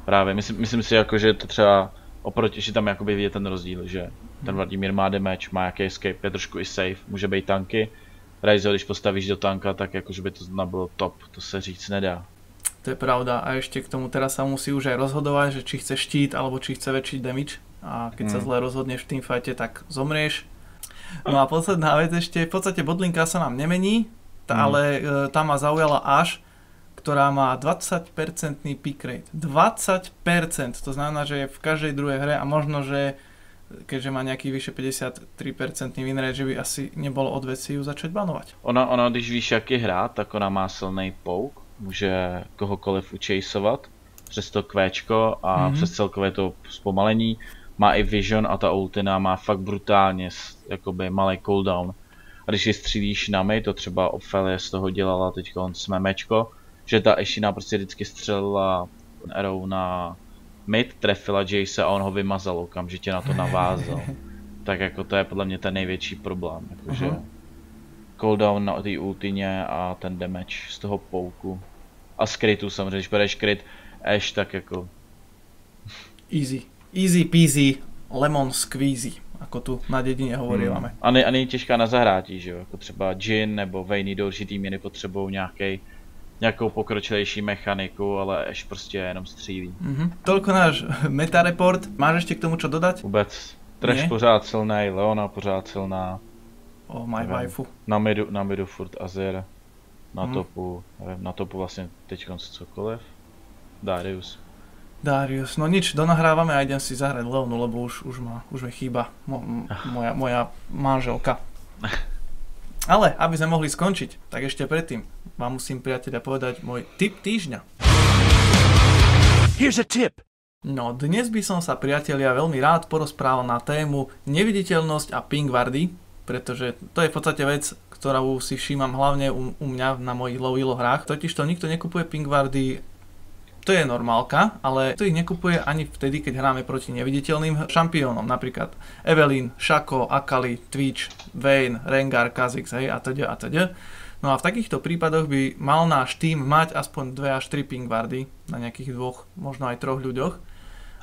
Právě, myslím, myslím si jako, že to třeba oproti, že tam jakoby vidět ten rozdíl, že ten hmm. Vladimír má damage, má jaký escape, je trošku i safe, může být tanky. Ryze, když postavíš do tanka, tak jakože by to bylo top, to se říct nedá. To je pravda a ešte k tomu teraz sa musí už aj rozhodovať, že či chce štít alebo či chce väčší damage a keď mm. sa zle rozhodneš v tým fajte, tak zomrieš. No a posledná vec ešte, v podstate bodlinka sa nám nemení, tá, mm. ale e, tá ma zaujala až, ktorá má 20% pick rate. 20%, to znamená, že je v každej druhej hre a možno, že keďže má nejaký vyše 53% win rate, že by asi nebolo od veci ju začať banovať. Ona, ona když víš, jak je hrát, tak ona má silný pouk, může kohokoliv učejsovat přes to kvéčko a mm-hmm. přes celkové to zpomalení. Má i vision a ta ultina má fakt brutálně jakoby malý cooldown. A když ji střílíš na my, to třeba Ophelia z toho dělala teď s memečko, že ta Eshina prostě vždycky střelila arrow na mid, trefila Jace a on ho vymazal okamžitě na to navázal. tak jako to je podle mě ten největší problém, jakože uh-huh cooldown na té ultině a ten damage z toho pouku. A z kritu samozřejmě, když bereš krit Ash, tak jako... Easy. Easy peasy, lemon squeezy, jako tu na dědině hovoríme. Hmm. A, ne, a není těžká na zahrátí, že jo? Jako třeba Jin nebo Vayne do určitý míry potřebují nějaký nějakou pokročilejší mechaniku, ale Ash prostě jenom střílí. Mm-hmm. Tolko náš meta report. Máš ještě k tomu čo dodať? Vůbec. Trash pořád silný, Leona pořád silná. O my nevím, waifu. Na midu, na midu furt Azer, na hmm. topu, nevím, na topu vlastně teď cokoliv. Darius. Darius, no nič, donahrávame a idem si zahrať Leonu, lebo už, už, ma, už mi chýba mo, moja, moja manželka. Ale aby sme mohli skončiť, tak ešte predtým vám musím priateľa povedať môj tip týždňa. Here's a tip. No, dnes by som sa priatelia veľmi rád porozprával na tému neviditeľnosť a pingvardy, pretože to je v podstate vec, ktorú si všímam hlavne u, u mňa na mojich low elo hrách. Totiž to nikto nekupuje pingvardy to je normálka, ale to ich nekupuje ani vtedy, keď hráme proti neviditeľným šampiónom, napríklad Evelyn, Shako, Akali, Twitch, Vayne, Rengar, Kha'Zix, hej, a teda a teda. No a v takýchto prípadoch by mal náš tým mať aspoň 2 až 3 pingvardy na nejakých dvoch, možno aj troch ľuďoch.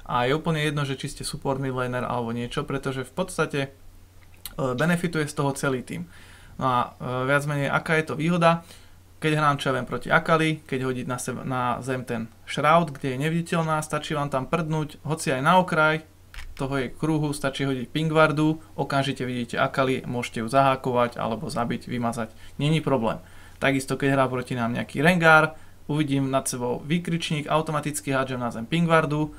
A je úplne jedno, že či ste support midlaner alebo niečo, pretože v podstate benefituje z toho celý tým. No a e, viac menej, aká je to výhoda, keď hrám čo ja viem proti Akali, keď hodiť na, seba, na zem ten shroud, kde je neviditeľná, stačí vám tam prdnúť, hoci aj na okraj toho jej kruhu, stačí hodiť pingvardu, okamžite vidíte Akali, môžete ju zahákovať alebo zabiť, vymazať, není problém. Takisto keď hrá proti nám nejaký Rengar, uvidím nad sebou výkričník, automaticky hádžem na zem pingvardu,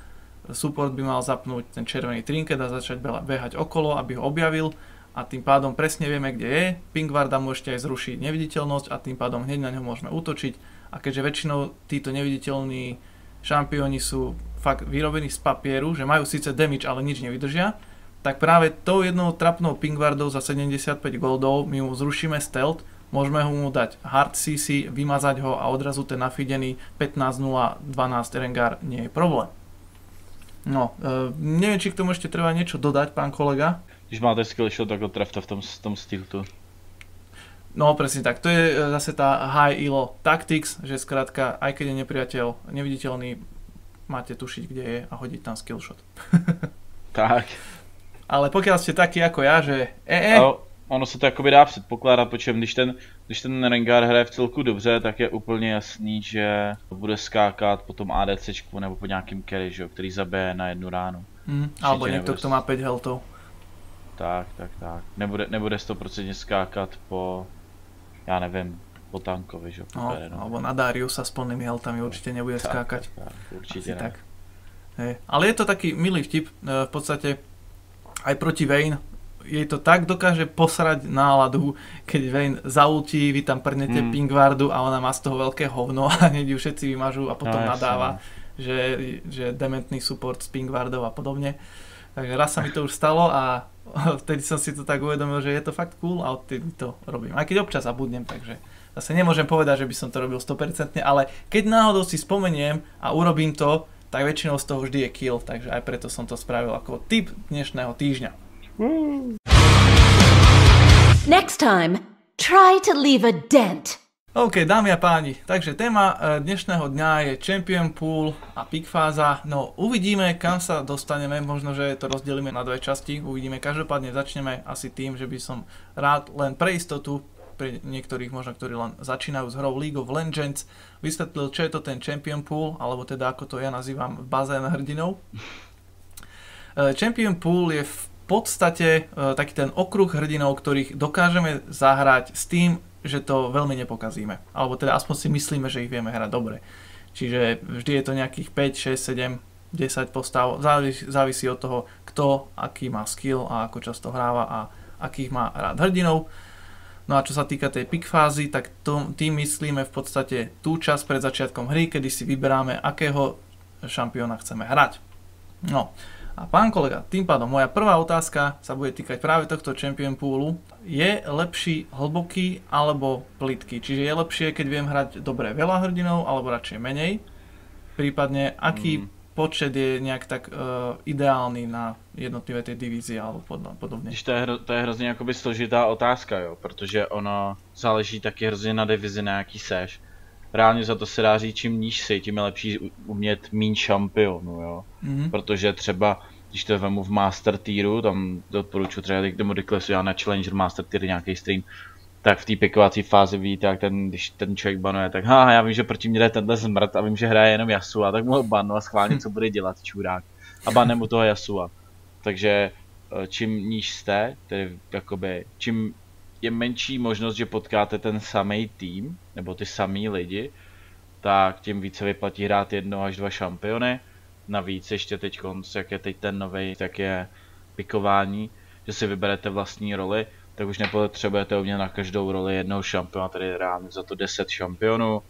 support by mal zapnúť ten červený trinket a začať behať okolo, aby ho objavil a tým pádom presne vieme, kde je. Pingvarda môžete aj zrušiť neviditeľnosť a tým pádom hneď na ňo môžeme útočiť. A keďže väčšinou títo neviditeľní šampióni sú fakt vyrobení z papieru, že majú síce damage, ale nič nevydržia, tak práve tou jednou trapnou pingvardou za 75 goldov my mu zrušíme stealth, môžeme ho mu dať hard CC, vymazať ho a odrazu ten nafidený 15-0-12 Rengar nie je problém. No, e, neviem, či k tomu ešte treba niečo dodať, pán kolega. Když máte skill shot, tak ho trefte v tom, v tom stiltu. No presne tak, to je e, zase tá high elo tactics, že skrátka, aj keď je nepriateľ neviditeľný, máte tušiť, kde je a hodiť tam skillshot. tak. Ale pokiaľ ste takí ako ja, že e, e, ono se to jakoby dá předpokládat, protože když ten, když ten Rengar hraje v celku dobře, tak je úplně jasný, že bude skákat po tom ADC nebo po nějakým carry, že, který zabije na jednu ránu. Mm, alebo někdo, kdo má 5 healthov. Tak, tak, tak. Nebude, nebude 100% skákat po, já nevím, po tankovi, že? Po no, no. Alebo na Dariusa s plnými healthami určite nebude tak, skákať. Tak, tak, určite ne. tak. Hej. Ale je to taký milý vtip, e, v podstate aj proti Vayne jej to tak dokáže posrať náladu, keď Vayne zaultí, vy tam prnete mm. Pingvardu a ona má z toho veľké hovno a hneď ju všetci vymažú a potom no, nadáva, že, že dementný support s Pingvardov a podobne. Tak raz sa mi to už stalo a vtedy som si to tak uvedomil, že je to fakt cool a odtedy to robím. Aj keď občas zabudnem, takže zase nemôžem povedať, že by som to robil 100%, ale keď náhodou si spomeniem a urobím to, tak väčšinou z toho vždy je kill, takže aj preto som to spravil ako tip dnešného týždňa. Next time, try to leave a dent. OK, dámy a páni, takže téma e, dnešného dňa je Champion Pool a Peak fáza. No uvidíme, kam sa dostaneme, možno, že to rozdelíme na dve časti, uvidíme. Každopádne začneme asi tým, že by som rád len pre istotu, pre niektorých možno, ktorí len začínajú s hrou League of Legends, vysvetlil, čo je to ten Champion Pool, alebo teda ako to ja nazývam bazén hrdinov. E, Champion Pool je v podstate e, taký ten okruh hrdinov, ktorých dokážeme zahrať s tým, že to veľmi nepokazíme. Alebo teda aspoň si myslíme, že ich vieme hrať dobre. Čiže vždy je to nejakých 5, 6, 7, 10 postav. Závisí, závisí od toho, kto, aký má skill a ako často hráva a akých má rád hrdinov. No a čo sa týka tej pick fázy, tak tým myslíme v podstate tú časť pred začiatkom hry, kedy si vyberáme, akého šampióna chceme hrať. No, a pán kolega, tým pádom moja prvá otázka sa bude týkať práve tohto Champion Poolu. Je lepší hlboký alebo plitký? Čiže je lepšie, keď viem hrať dobre veľa hrdinov alebo radšej menej? Prípadne, aký mm. počet je nejak tak uh, ideálny na jednotlivé tie divízie alebo podobně. Když to je, hro, to je hrozně jakoby složitá otázka, jo, protože ono záleží taky hrozně na divizi, na jaký seš reálně za to se dá říct, čím níž si, tím je lepší umět mín šampionu, jo. Mm-hmm. Protože třeba, když to vemu v Master Tieru, tam doporučuji třeba k tomu Declasu, já na Challenger Master Tier nějaký stream, tak v té pikovací fázi vidíte, jak ten, když ten člověk banuje, tak ha, já vím, že proti mě jde tenhle zmrt a vím, že hraje jenom Yasu a tak mu banu a schválně, co bude dělat, čurák. A banem mu toho Yasua. Takže eh, čím níž jste, tedy jakoby, čím je menší možnost, že potkáte ten samý tým, nebo ty samý lidi, tak tím více vyplatí hrát jedno až dva šampiony. Navíc ještě teď, jak je teď ten nový, tak je pikování, že si vyberete vlastní roli, tak už nepotřebujete umět na každou roli jednoho šampiona, tedy reálně za to 10 šampionů,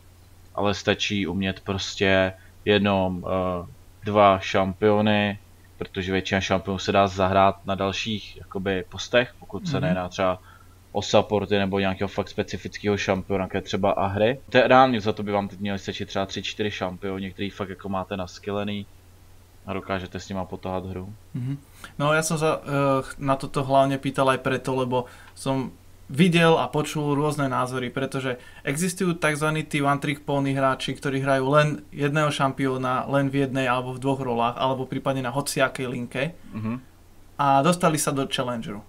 ale stačí umět prostě jenom uh, dva šampiony, protože většina šampionů se dá zahrát na dalších jakoby postech, pokud se mm-hmm. nedá třeba o supporty nebo nějakého fakt specifického šampiona, jako třeba Ahry. To je reálně za to by vám teď měli stačit třeba 3-4 šampioni, který fakt jako máte naskillený a dokážete s nima potáhat hru. Mm-hmm. No ja som sa uh, na toto hlavne pýtal aj preto, lebo som videl a počul rôzne názory, pretože existujú tzv. tí one trick pony hráči, ktorí hrajú len jedného šampióna, len v jednej alebo v dvoch rolách, alebo prípadne na hociakej linke mm-hmm. a dostali sa do challengeru.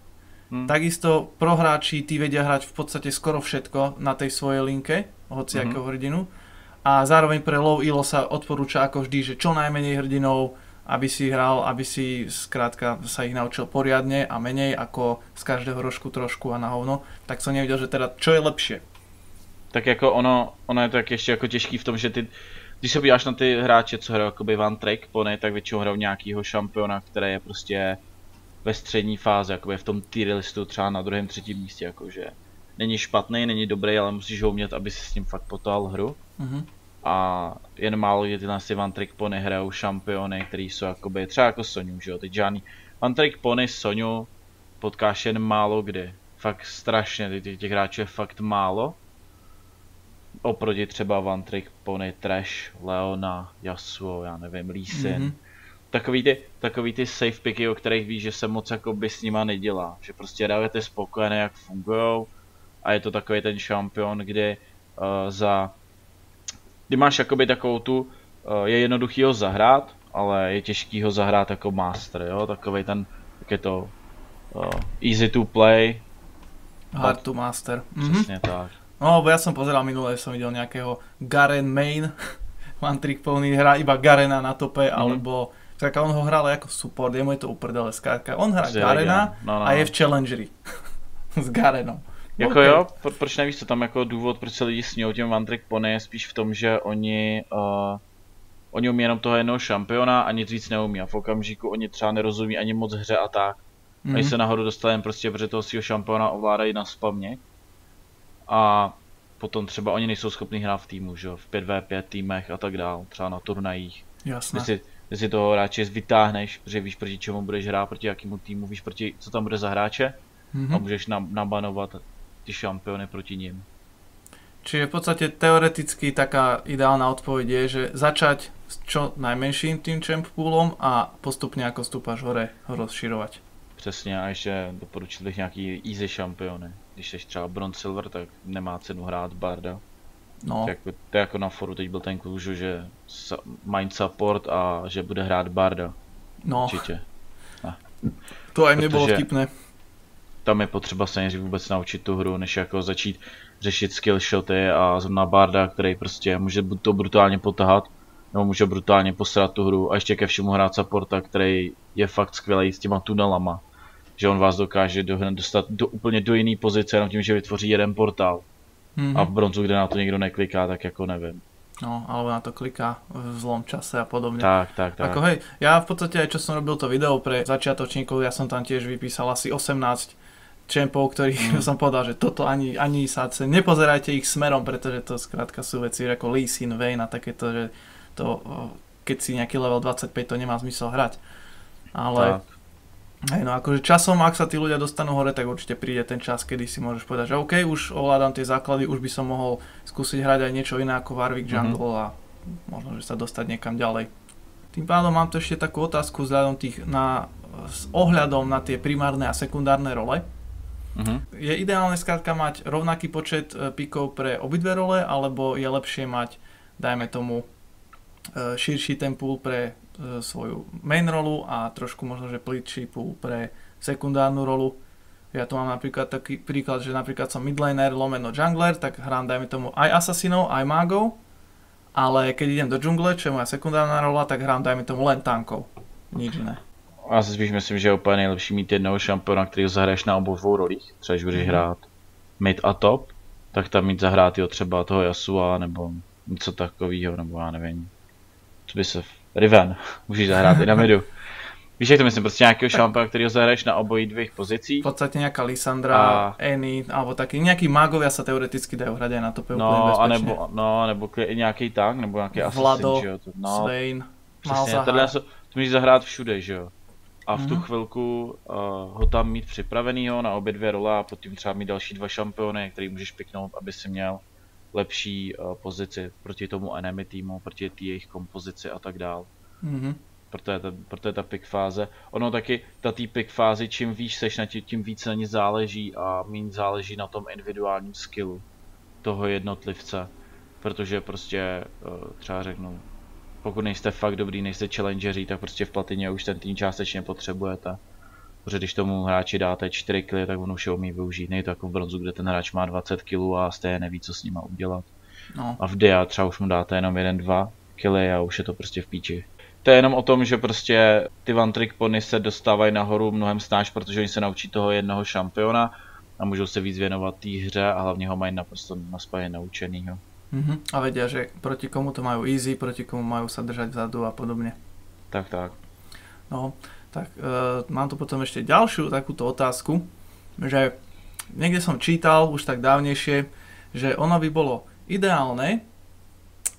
Hmm. Takisto prohráči tí vedia hrať v podstate skoro všetko na tej svojej linke, hoci hmm. hrdinu. A zároveň pre low elo sa odporúča ako vždy, že čo najmenej hrdinov, aby si hral, aby si skrátka sa ich naučil poriadne a menej ako z každého rožku trošku a na hovno. Tak som nevidel, že teda čo je lepšie. Tak jako ono, ono je to tak ještě jako těžký v tom, že ty, když se podíváš na ty hráče, co hrajou jakoby Van Track Pony, tak většinou hrajou nějakýho šampiona, který je prostě ve střední fázi, jakoby v tom tier listu třeba na druhém, třetím místě, jakože není špatný, není dobrý, ale musíš ho umět, aby si s ním fakt potal hru. Mm-hmm. A jen málo kdy tyhle si One Trick Pony hrajou šampiony, který jsou jakoby třeba jako Soniu, že jo, teď žádný One Trick Pony Soniu potkáš jen málo kdy. Fakt strašně, těch, těch hráčů je fakt málo. Oproti třeba One Trick Pony Trash, Leona, Yasuo, já nevím, Lee Sin. Mm-hmm takový ty, takový ty safe picky, o kterých víš, že se moc jako by s nima nedělá. Že prostě dáváte spokojené, jak fungují. A je to takový ten šampion, kdy uh, za... Kdy máš jakoby takovou tu uh, je jednoduchý ho zahrát, ale je těžký ho zahrát jako master, jo, takovej ten, jak je to, uh, easy to play. Hard to master. Přesně mm-hmm. tak. No, bo ja som pozeral minulé, som videl nejakého Garen Main, One Trick Pony, hrá iba Garena na tope, mm-hmm. alebo tak on ho hral ako support, je mu je to uprdele skrátka. On hrá Garena no, no, a je v Challengeri s Garenom. Jako okay. jo, pro, proč nevíš, co tam jako důvod, proč se lidi snějou těm One Trick Pony je spíš v tom, že oni, uh, oni umí jenom toho jednoho šampiona a nic víc neumí a v okamžiku oni třeba nerozumí ani moc hře a tak. Mm-hmm. Oni se nahoru dostali jen prostě, protože toho svého šampiona ovládají na spamě a potom třeba oni nejsou schopni hrát v týmu, že v 5v5 týmech a tak dál, třeba na turnajích. Jasné. Si, ty si toho hráče vytáhneš, protože víš proti čemu budeš hrát, proti jakému týmu, víš proti, co tam bude za hráče mm-hmm. a můžeš nabanovat ty šampiony proti ním. Čiže v podstate teoreticky taká ideálna odpoveď je, že začať s čo najmenším tým champ poolom a postupne ako stúpaš hore ho rozširovať. Přesně a ještě doporučil bych nějaký easy šampiony. Když jsi třeba bronze silver, tak nemá cenu hrát Barda. No. To, jako, to jako na foru teď byl ten klužu, že mind support a že bude hrát Barda. No. Určitě. A. To aj nebylo vtipné. Tam je potřeba se nejdřív vůbec naučit tu hru, než jako začít řešit skill shoty a zrovna Barda, který prostě může to brutálně potahat, nebo může brutálně posrat tu hru a ještě ke všemu hrát supporta, který je fakt skvělý s těma tunelama že on vás dokáže do, dostat do úplně do jiné pozice jenom tím, že vytvoří jeden portál. Mm-hmm. A v bronzu, kde na to někdo nekliká, tak jako nevím. No, alebo na to kliká v zlom čase a podobne. Tak, tak, tak. Ako hej, ja v podstate aj čo som robil to video pre začiatočníkov, ja som tam tiež vypísal asi 18 čempov, ktorých mm. som povedal, že toto ani, ani sa nepozerajte ich smerom, pretože to skrátka sú veci ako Lee Sin, Vayne a takéto, že to, keď si nejaký level 25, to nemá zmysel hrať. Ale tak Hej, no akože časom, ak sa tí ľudia dostanú hore, tak určite príde ten čas, kedy si môžeš povedať, že OK, už ovládam tie základy, už by som mohol skúsiť hrať aj niečo iné ako Warwick Jungle mm-hmm. a možno, že sa dostať niekam ďalej. Tým pádom mám tu ešte takú otázku vzhľadom tých na, s ohľadom na tie primárne a sekundárne role. Mm-hmm. Je ideálne skrátka mať rovnaký počet e, pikov pre obidve role, alebo je lepšie mať, dajme tomu, e, širší ten pool pre svoju main rolu a trošku možno, že plitší pool pre sekundárnu rolu. Ja tu mám napríklad taký príklad, že napríklad som midlaner, lomeno jungler, tak hrám dajme tomu aj asasinov, aj mágov, ale keď idem do džungle, čo je moja sekundárna rola, tak hrám dajme tomu len tankov. Nič iné. Já si spíš myslím, že je úplně nejlepší mít jednoho šampiona, který zahraješ na obou dvou rolích. Třeba když budeš mm-hmm. hrát mid a top, tak tam mít zahrát jo, třeba toho Yasua nebo něco takového, nebo já nevím. Co by se Riven, můžeš zahrát i na midu. Víš, jak to myslím, prostě nějakého který ho zahraješ na obojí dvých pozicích. V podstatě nějaká Lysandra, a... Annie, alebo taky nějaký mágovia se teoreticky dají hrát na to no, a nebo, no, nebo i nějaký tank, nebo nějaký Vlado, assassin, že jo. No, Swain, přesně, tohle to můžeš zahrát všude, že jo. A v mm-hmm. tu mhm. chvilku uh, ho tam mít připravenýho na obě dvě role a potom třeba mít další dva šampiony, který můžeš piknout, aby si měl lepší uh, pozici proti tomu enemy týmu, proti té jejich kompozici a tak dál. Mm-hmm. Proto je, ta, proto je ta pick fáze. Ono taky, ta tý pick fázi, čím víš seš na tě, tím víc na ní záleží a méně záleží na tom individuálním skillu toho jednotlivce. Protože prostě, uh, třeba řeknu, pokud nejste fakt dobrý, nejste challengeří, tak prostě v platině už ten tým částečně potřebujete. Protože když tomu hráči dáte 4 kg, tak on už je umí využít. Nejde to jako v bronzu, kde ten hráč má 20 kg a stejně neví, co s nima udělat. No. A v dia třeba už mu dáte jenom 1-2 kg a už je to prostě v píči. To je jenom o tom, že prostě ty one trick pony se dostávají nahoru mnohem snáš, protože oni se naučí toho jednoho šampiona a můžou se víc věnovat té hře a hlavně ho mají naprosto naspaje naučenýho. Mm-hmm. A vedia, že proti komu to majú easy, proti komu majú sa držať vzadu a podobne. Tak, tak. No, tak e, mám tu potom ešte ďalšiu takúto otázku, že niekde som čítal už tak dávnejšie, že ono by bolo ideálne,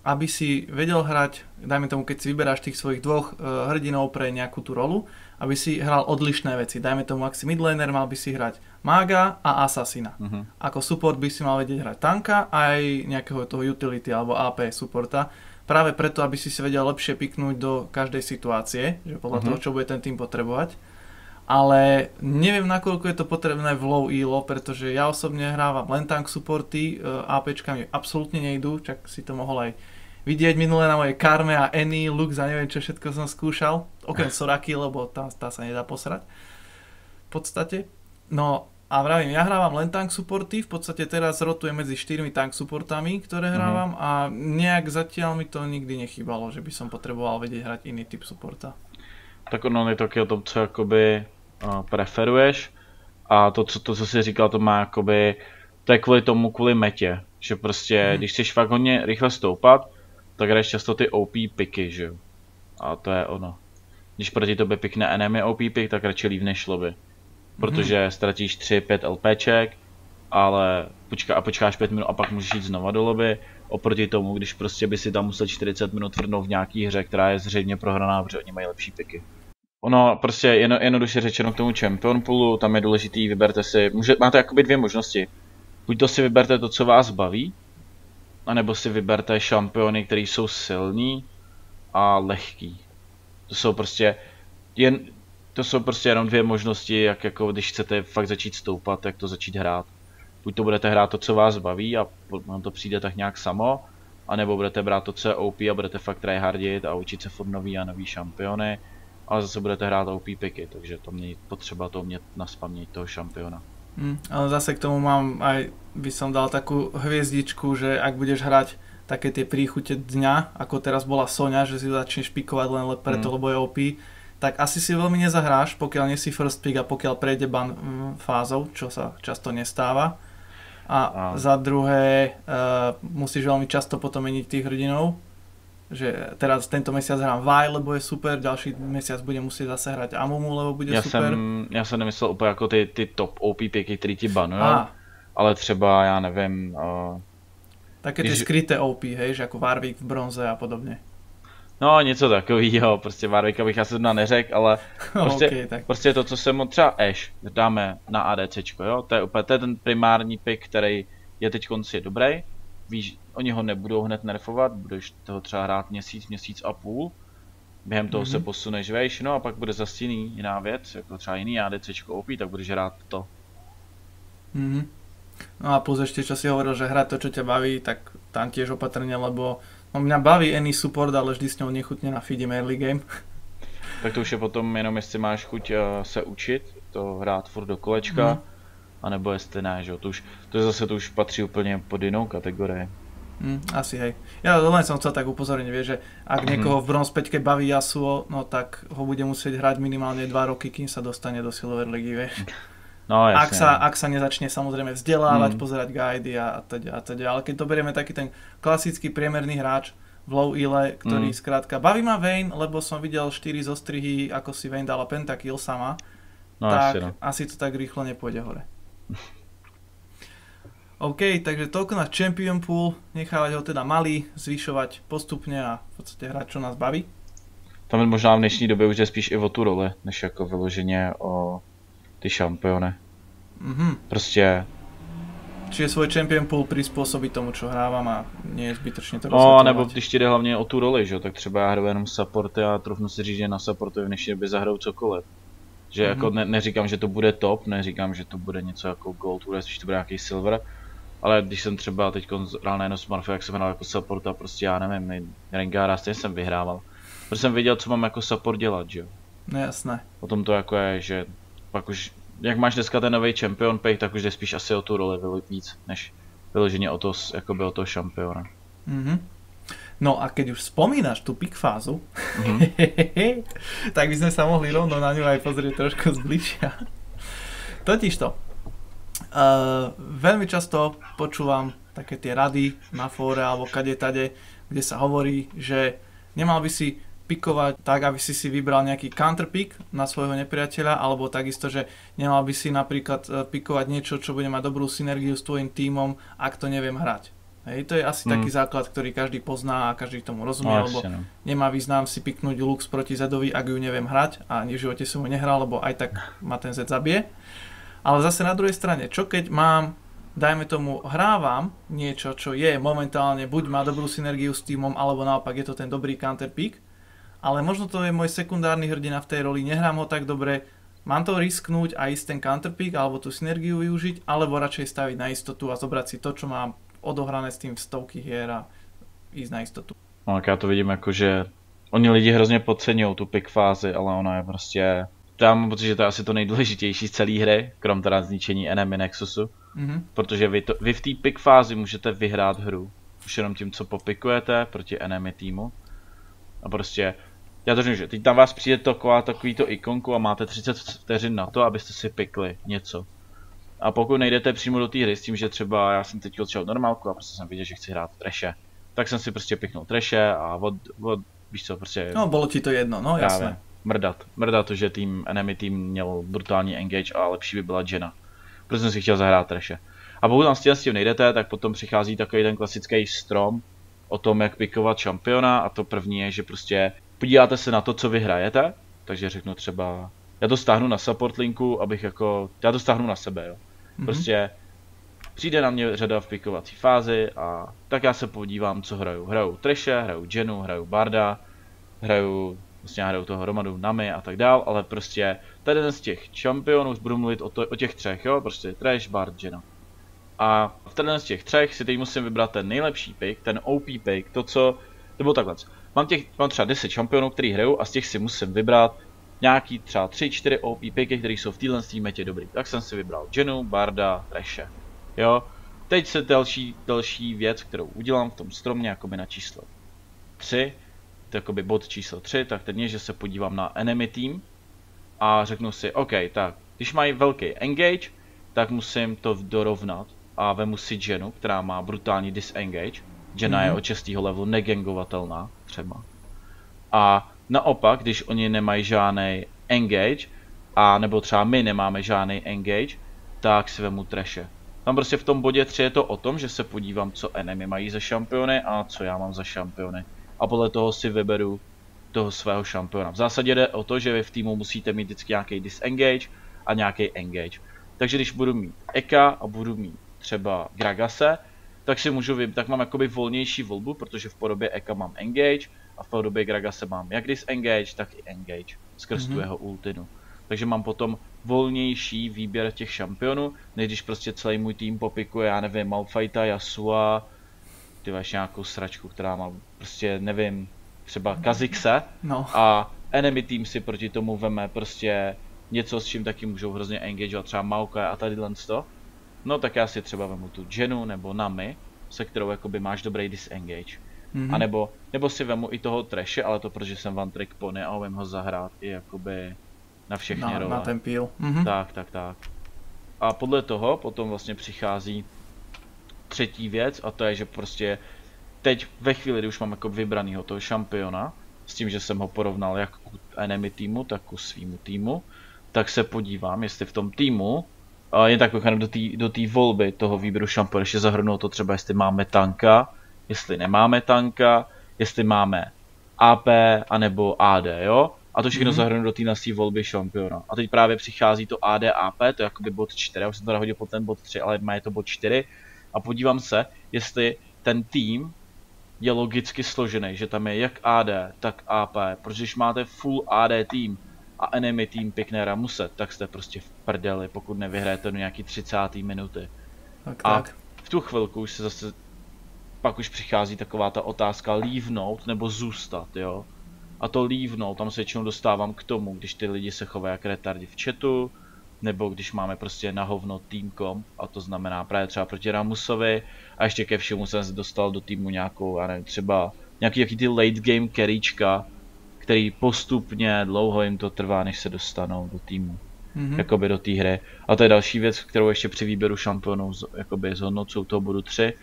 aby si vedel hrať, dajme tomu, keď si vyberáš tých svojich dvoch e, hrdinov pre nejakú tú rolu, aby si hral odlišné veci. Dajme tomu, ak si midlaner, mal by si hrať mága a asasina. Uh-huh. Ako support by si mal vedieť hrať tanka aj nejakého toho utility alebo AP supporta práve preto, aby si si vedel lepšie piknúť do každej situácie, že podľa uh-huh. toho, čo bude ten tým potrebovať. Ale neviem, nakoľko je to potrebné v low elo, pretože ja osobne hrávam len tank supporty, e, APčka mi absolútne nejdú, čak si to mohol aj vidieť minulé na mojej karme a Annie, Lux a neviem čo všetko som skúšal. Okrem Soraky, lebo tá, tá sa nedá posrať. V podstate. No a vravím, ja hrávam len tank supporty, v podstate teraz rotujem medzi štyrmi tank supportami, ktoré Mhm. hrávam mm-hmm. a nejak zatiaľ mi to nikdy nechýbalo, že by som potreboval vedieť hrať iný typ supporta. Tak ono je to taky o tom, co jakoby uh, preferuješ a to co, to, co jsi říkal, to má jakoby, to je kvůli tomu, kvůli metě, že prostě, Mhm. hmm. když chceš fakt hodně rychle stoupat, tak hraješ často ty OP piky, že jo. A to je ono. Když proti tobě pikne enemy OP pick, tak radši lívneš lobby. Protože ztratíš 3-5 LPček, ale počka, a počkáš 5 minut a pak můžeš jít znova do lobby. Oproti tomu, když prostě by si tam musel 40 minut tvrdnout v nějaký hře, která je zřejmě prohraná, protože oni mají lepší piky. Ono prostě jedno, jednoduše řečeno k tomu Champion Poolu, tam je důležitý, vyberte si, může, máte jakoby dvě možnosti. Buď to si vyberte to, co vás baví, anebo si vyberte šampiony, které jsou silní a lehký. To jsou prostě jen, to jsou prostě jenom dvě možnosti, jak jako když chcete fakt začít stoupat, jak to začít hrát. Buď to budete hrát to, co vás baví a vám to přijde tak nějak samo, anebo budete brát to, co je OP a budete fakt tryhardit a učit se furt nový a nový šampiony, ale zase budete hrát OP piky, takže to mě potřeba to umět naspamět toho šampiona. Mm, ale zase k tomu mám aj, by som dal takú hviezdičku, že ak budeš hrať také tie príchute dňa, ako teraz bola Sonia, že si začneš pikovať len le- preto, Mm. lebo je OP, tak asi si veľmi nezahráš, pokiaľ nie si first pick a pokiaľ prejde ban mm, fázou, čo sa často nestáva. A Áno. za druhé, uh, musíš veľmi často potom meniť tých hrdinov, že teraz tento mesiac hrám Vi, lebo je super, ďalší mesiac budem musieť zase hrať Amumu, lebo bude Já super. jsem, já jsem nemyslel úplně jako ty, ty top OP piky, který ti banujou, A, ale třeba, já nevím, uh, také tie Když- skryté OP, hej, že ako Warwick v bronze a podobne. No něco takového, prostě Warwicka bych asi zrovna neřekl, ale Prostě- OK, tak. Prostě to, co jsem mu třeba Ash dáme na ADCčko, jo, to je úplně to je ten primární pick, který je teď konci dobrý. Víš, oni ho nebudou hned nerfovat, budeš toho třeba hrát měsíc, měsíc a půl. Během toho mm-hmm. se Mhm. posuneš vejš, no a pak bude zase jiný, jiná věc, jako třeba jiný ADCčko OP, tak budeš hrát to. Mhm. No a plus ešte, čo si hovoril, že hrať to, čo ťa baví, tak tam tiež opatrne, lebo mňa baví any support, ale vždy s ňou nechutne na feedím early game. Tak to už je potom jenom, jestli máš chuť uh, se učit, to hrát furt do kolečka, mm. anebo jestli ne, že to už, to je zase to už patří úplně pod jinou kategorii. Mm, asi hej. Ja len som chcel tak upozorniť, vieš, že ak Mhm. niekoho v bronze 5 baví Yasuo, no tak ho bude musieť hrať minimálne 2 roky, kým sa dostane do Silver League, vieš. No jasně. Ak sa, ak sa nezačne samozrejme vzdelávať, Mm. pozerať guidy a, teda, a teda. Ale keď to berieme taký ten klasický priemerný hráč v low ile, ktorý Mm. skrátka baví ma Vayne, lebo som videl 4 zostrihy, ako si Vayne dala pentakill sama, no, tak asi no. asi to tak rýchlo nepôjde hore. OK, takže toľko na Champion Pool, nechávať ho teda malý, zvyšovať postupne a v podstate hrať, čo nás baví. Tam možná v dnešní době už je spíš i o tu roli, než jako vyloženě o ty šampiony. Mhm. Prostě, Čiže svoj Champion Pool prispôsobiť tomu, čo hrávam a nie je zbytočne to no nebo když ti jde hlavně o tu roli, že jo, tak třeba já hraju jenom supporty a trofnu si říct, že na supporty v dnešní době zahraju cokoliv. Že Mhm. jako ne, neříkám, že to bude top, neříkám, že to bude něco jako gold, bude spíš to bude nějaký silver, ale když jsem třeba teď hrál na Smurfy, jak jsem hrál jako support a prostě já nevím, Rengara stejně jsem vyhrával. Protože jsem věděl, co mám jako support dělat, že jo. No jasné. Potom to jako je, že pak už, jak máš dneska ten nový champion pick, tak už jde spíš asi o tu roli víc, než vyloženě o to, s- jakoby o toho šampiona. Mhm. No a keď už spomínaš tú pick fázu, Mhm. tak by sme sa mohli rovno na ňu aj pozrieť trošku zbližšia. Totižto, uh, veľmi často počúvam také tie rady na fóre alebo kade tade, kde sa hovorí, že nemal by si pikovať tak, aby si si vybral nejaký counterpick na svojho nepriateľa, alebo takisto, že nemal by si napríklad eh, pikovať niečo, čo bude mať dobrú synergiu s tvojim tímom, ak to neviem hrať. Hej, to je asi Mm. taký základ, ktorý každý pozná a každý tomu rozumie, No, lebo no. nemá význam si piknúť Lux proti Zedovi, ak ju neviem hrať a ani v živote som ju nehral, lebo aj tak ma ten Zed zabije. Ale zase na druhej strane, čo keď mám, dajme tomu, hrávam niečo, čo je momentálne, buď má dobrú synergiu s týmom, alebo naopak je to ten dobrý counter pick, ale možno to je môj sekundárny hrdina v tej roli, nehrám ho tak dobre, mám to risknúť a ísť ten counter pick, alebo tú synergiu využiť, alebo radšej staviť na istotu a zobrať si to, čo mám odohrané s tým v stovky hier a ísť na istotu. No, tak já to vidím jako, že oni lidi hrozně podceňují tu pick fázi, ale ona je prostě... Já mám pocit, že to je asi to nejdůležitější z celé hry, krom teda zničení enemy Nexusu. Mhm. Protože vy, to, vy v té pick fázi můžete vyhrát hru. Už jenom tím, co popikujete proti enemy týmu. A prostě, já to řeknu, že teď tam vás přijde taková takovýto ikonku a máte 30 vteřin na to, abyste si pikli něco. A pokud nejdete přímo do té hry s tím, že třeba já jsem teď odšel normálku a prostě jsem viděl, že chci hrát treše, tak jsem si prostě piknul treše a od, od víš co, prostě No, bolo ti to jedno, no jasné. Mrdat. Mrdat to, že tým enemy tým měl brutální engage a lepší by byla Jenna. Proto jsem si chtěl zahrát treše. A pokud tam s tím, s tím nejdete, tak potom přichází takový ten klasický strom o tom, jak pikovat šampiona a to první je, že prostě podíváte se na to, co vy hrajete, takže řeknu třeba, já to stáhnu na support linku, abych jako, já to stáhnu na sebe, jo. Prostě přijde na mě řada v pikovací fázi a tak já se podívám, co hraju. Hraju Treshe, hraju Jenu, hraju Barda, hraju, vlastně já hraju toho Romadu, Nami a tak dál, ale prostě tady jeden z těch šampionů, budu mluvit o, to, o těch třech, jo, prostě Trash, Bard, Jena. A v ten z těch třech si teď musím vybrat ten nejlepší pick, ten OP pick, to co, nebo takhle. Mám, těch, mám třeba 10 šampionů, který hraju a z těch si musím vybrat nějaký třeba 3-4 OP picky, které jsou v téhle metě dobrý. Tak jsem si vybral Jenu, Barda, Treshe. Jo. Teď se další, další věc, kterou udělám v tom stromě, jakoby na číslo 3, to jakoby bod číslo 3, tak ten je, že se podívám na enemy team a řeknu si, OK, tak, když mají velký engage, tak musím to dorovnat a vemu si Jenu, která má brutální disengage. Jena je od 6. levelu negangovatelná třeba. A naopak, když oni nemají žádný engage, a nebo třeba my nemáme žádný engage, tak si vemu Treshe. Tam prostě v tom bodě 3 je to o tom, že se podívám, co enemy mají za šampiony a co já mám za šampiony. A podle toho si vyberu toho svého šampiona. V zásadě jde o to, že vy v týmu musíte mít vždycky nějaký disengage a nějaký engage. Takže když budu mít Eka a budu mít třeba Gragase, tak si můžu vybrat, tak mám jakoby volnější volbu, protože v podobě Eka mám engage a v podobě Gragase mám jak disengage, tak i engage skrz mm-hmm. tu jeho ultinu. Takže mám potom volnější výběr těch šampionů, než když prostě celý můj tým popikuje, já nevím, Malfighta, Yasua, ty máš nějakou sračku, která má prostě, nevím, třeba Kazikse No. a enemy tým si proti tomu veme prostě něco, s čím taky můžou hrozně engageovat, třeba Maoka a tady to. No tak já si třeba vemu tu Jenu nebo Nami, se kterou jakoby máš dobrý disengage. Mm-hmm. A nebo, nebo si vemu i toho Trashe, ale to protože jsem one trick pony a umím ho zahrát i jakoby na všechny Na, role. na ten píl. Mhm. Tak, tak, tak. A podle toho potom vlastně přichází třetí věc a to je, že prostě teď ve chvíli, kdy už mám jako vybranýho toho šampiona, s tím, že jsem ho porovnal jak u enemy týmu, tak u svýmu týmu, tak se podívám, jestli v tom týmu, jen tak koukám do té do volby toho výběru šampiona, ještě zahrnou to třeba, jestli máme tanka, jestli nemáme tanka, jestli máme AP anebo AD, jo? A to všechno mm-hmm. zahrnu do té naší volby šampiona. A teď právě přichází to AD AP, to je jakoby bod 4, já už jsem to hodil po ten bod 3, ale má je to bod 4. A podívám se, jestli ten tým je logicky složený, že tam je jak AD, tak AP, protože když máte full AD tým a enemy tým Piknera muset, tak jste prostě v prdeli, pokud nevyhrajete do nějaký 30. minuty. Tak, A tak. v tu chvilku už se zase, pak už přichází taková ta otázka leavenout nebo zůstat, jo. A to leavenout, tam se většinou dostávám k tomu, když ty lidi se chovají jak retardi v chatu, nebo když máme prostě na hovno teamcom, a to znamená právě třeba proti Ramusovi, a ještě ke všemu jsem se dostal do týmu nějakou, já nevím, třeba nějaký jaký ty late game carryčka, který postupně dlouho jim to trvá, než se dostanou do týmu Mhm. jakoby do té hry. A to je další věc, kterou ještě při výběru šampionů z- jakoby zhodnocuju toho bodu 3.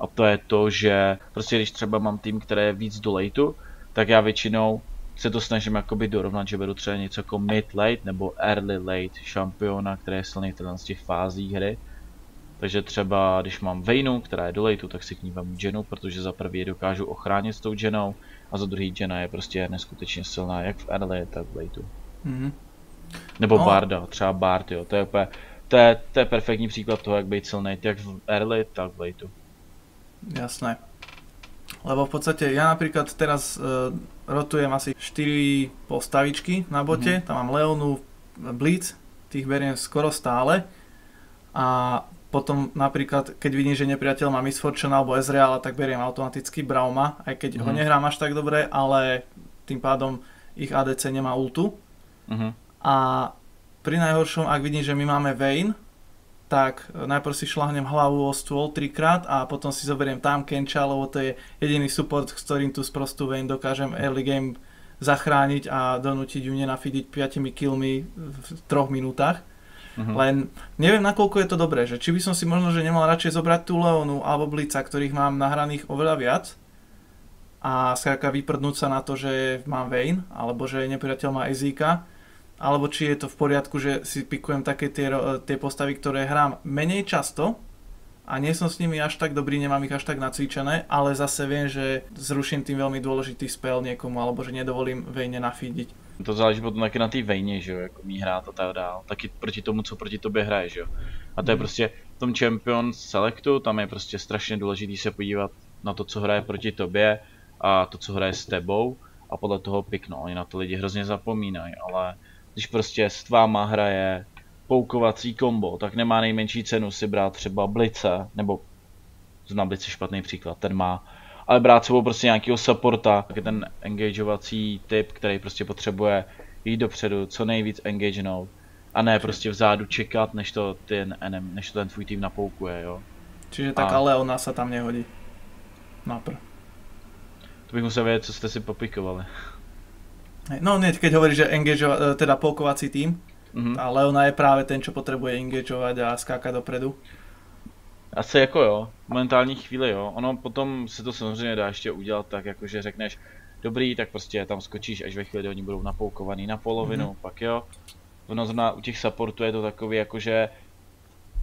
A to je to, že prostě když třeba mám tým, který je víc do lateu, tak já většinou se to snažím jakoby dorovnat, že beru třeba něco jako mid late nebo early late šampiona, který je silný v téhle z těch fází hry. Takže třeba když mám Vaynu, která je do lateu, tak si k ní vemu Jenu, protože za prvý dokážu ochránit s tou Jenou a za druhý Jena je prostě neskutečně silná jak v early, tak v lateu. Mhm. Nebo No. no. Barda, třeba Bard, jo, to je úplně, to je, to je perfektní příklad toho, jak být silný, jak v early, tak v lateu. Jasné. Lebo v podstate ja napríklad teraz uh, rotujem asi 4 postavičky na bote, mm-hmm. tam mám Leonu, Blitz, tých beriem skoro stále a potom napríklad, keď vidím, že nepriateľ má Miss Fortune alebo Ezreala, tak beriem automaticky Brauma, aj keď mm-hmm. ho nehrám až tak dobre, ale tým pádom ich ADC nemá ultu. Mhm. A pri najhoršom, ak vidím, že my máme Vayne, tak najprv si šlahnem hlavu o stôl trikrát a potom si zoberiem tam Kencha, lebo to je jediný support, s ktorým tu sprostú Vayne dokážem early game zachrániť a donútiť ju nenafidiť 5 killmi v troch minútach. Uh-huh. Len neviem, nakoľko je to dobré, že či by som si možno, že nemal radšej zobrať tú Leonu alebo Blica, ktorých mám nahraných oveľa viac a skrátka vyprdnúť sa na to, že mám Vayne, alebo že nepriateľ má Ezika, alebo či je to v poriadku, že si pikujem také tie, tie postavy, ktoré hrám menej často a nie som s nimi až tak dobrý, nemám ich až tak nacvičené, ale zase viem, že zruším tým veľmi dôležitý spell niekomu, alebo že nedovolím Vejne nafidiť. To záleží potom taky na té vejně, že jo, jako mý hrát a tak dál. Taky proti tomu, co proti tobě hraje, že jo. A to je prostě v tom Champion Selectu, tam je prostě strašně důležitý se podívat na to, co hraje proti tobě a to, co hraje s tebou a podle toho pikno. Oni na to lidi hrozně zapomínají, ale když prostě s tváma hraje poukovací kombo, tak nemá nejmenší cenu si brát třeba Blice, nebo znám Blice špatný příklad, ten má, ale brát sebou prostě nějakého supporta, tak je ten engageovací typ, který prostě potřebuje jít dopředu, co nejvíc engagenout, a ne prostě vzadu čekat, než to ten, enem, než to ten tvůj tým napoukuje, jo. Čiže taká a... Leona sa tam nehodí. Napr. To bych musel vědět, co jste si popikovali. No nie, keď hovoríš, že engage, teda polkovací tým, mm-hmm. a Leona je práve ten, čo potrebuje engageovať a skákať dopredu. Asi jako jo, momentální chvíli jo. Ono potom se to samozřejmě dá ještě udělat tak, jako že řekneš, dobrý, tak prostě tam skočíš, až ve chvíli, kdy oni budou napoukovaný na polovinu, mm-hmm. pak jo. Ono zrovna u těch supportů je to takový, jakože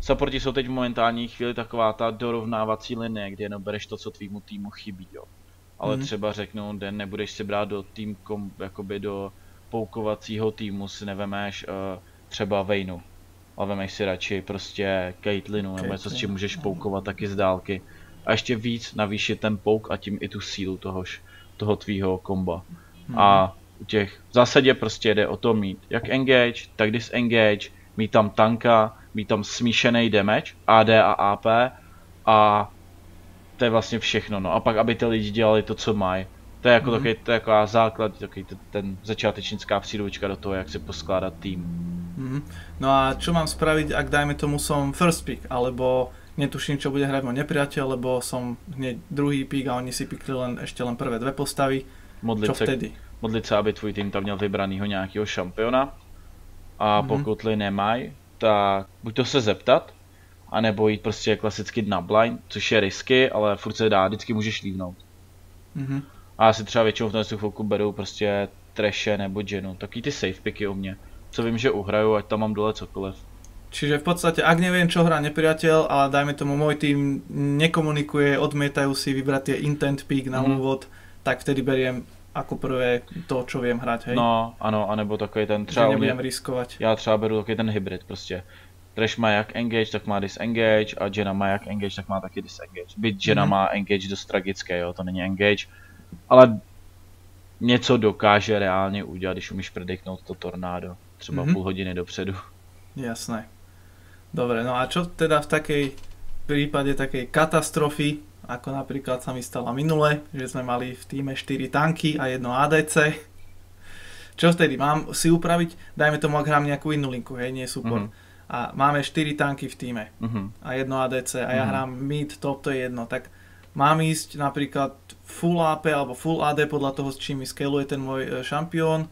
supporti jsou teď v momentální chvíli taková ta dorovnávací linie, kdy jenom bereš to, co tvýmu týmu chybí, jo ale mm. třeba řeknu, den nebudeš si brát do tým, kom, jakoby do poukovacího týmu si nevemeš uh, třeba Vejnu, ale vemeš si radši prostě Caitlinu nebo něco, s čím můžeš poukovat taky z dálky. A ještě víc navýšit ten pouk a tím i tu sílu tohož, toho tvýho komba. Mm. A u těch, v zásadě prostě jde o to mít jak engage, tak disengage, mít tam tanka, mít tam smíšený damage, AD a AP a to je vlastně všechno, no. A pak, aby ty lidi dělali to, co mají. To je jako mm-hmm. takový, to je taková základ, takový ten, začátečnická příručka do toho, jak si poskládat tým. Mm-hmm. No a čo mám spraviť, ak dajme tomu som first pick, alebo netuším, čo bude hrať môj nepriateľ, lebo som hneď druhý pick a oni si pikli len, ešte len prvé dve postavy. Modliť čo vtedy? Modliť sa, aby tvůj tým tam měl vybranýho nějakého šampiona. A mm-hmm. pokud li nemají, tak buď to se zeptat, anebo jít prostě klasicky na blind, což je risky, ale furt se dá, vždycky můžeš lívnout. Mm-hmm. A já si třeba většinou v tom chvilku beru prostě Trashe nebo Jenu, taky ty safe picky u mě, co vím, že uhraju, ať tam mám dole cokoliv. Čiže v podstate, ak neviem, čo hrá nepriateľ, ale dajme tomu môj tým nekomunikuje, odmietajú si vybrať tie intent pick na mm. úvod, tak vtedy beriem ako prvé to, čo viem hrať, hej? No, ano, anebo takový ten třeba... Že nebudem riskovať. Já třeba beru takový ten hybrid prostě. Trash má jak engage, tak má disengage a Jenna má jak engage, tak má taky disengage. Byť Jenna mm-hmm. má engage dost tragické, jo, to není engage, ale něco dokáže reálně udělat, když umíš prediknout to tornádo, třeba mm-hmm. půl hodiny dopředu. Jasné. Dobre, no a čo teda v takej prípade takej katastrofy, ako napríklad sa mi stala minule, že sme mali v týme 4 tanky a jedno ADC. Čo vtedy mám si upraviť? Dajme tomu, ak hrám nejakú inú linku, hej, nie support. Mm-hmm a máme 4 tanky v týme uh-huh. a jedno ADC a ja uh-huh. hrám mid, top, to je jedno, tak mám ísť napríklad full AP alebo full AD podľa toho, s čím mi scaluje ten môj e, šampión,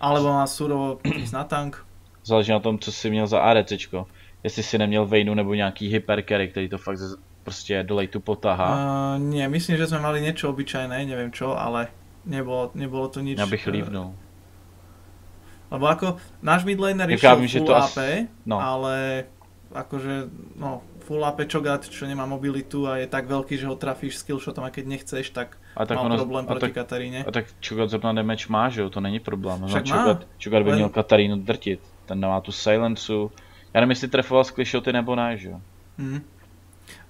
alebo mám surovo ísť na tank. Záleží na tom, co si měl za ADCčko. Jestli si neměl Vejnu nebo nějaký hypercarry, který to fakt prostě do lejtu potáhá. Uh, nie, myslím, že sme mali niečo obyčajné, neviem čo, ale nebolo, nebolo to nič... Ja bych lívnul. Lebo ako náš midlaner išiel full že to AP, no. ale akože no, full AP Chogat, čo nemá mobilitu a je tak veľký, že ho trafíš skillshotom a keď nechceš, tak, a tak mal ono, problém a proti tak, Kataríne. A tak Chogat zrovna damage má, že jo, to není problém. Však má. Chogat by měl Katarínu drtit, ten má tu silencu. Já nevím, jestli trefoval skillshoty nebo ne, že jo. Mm.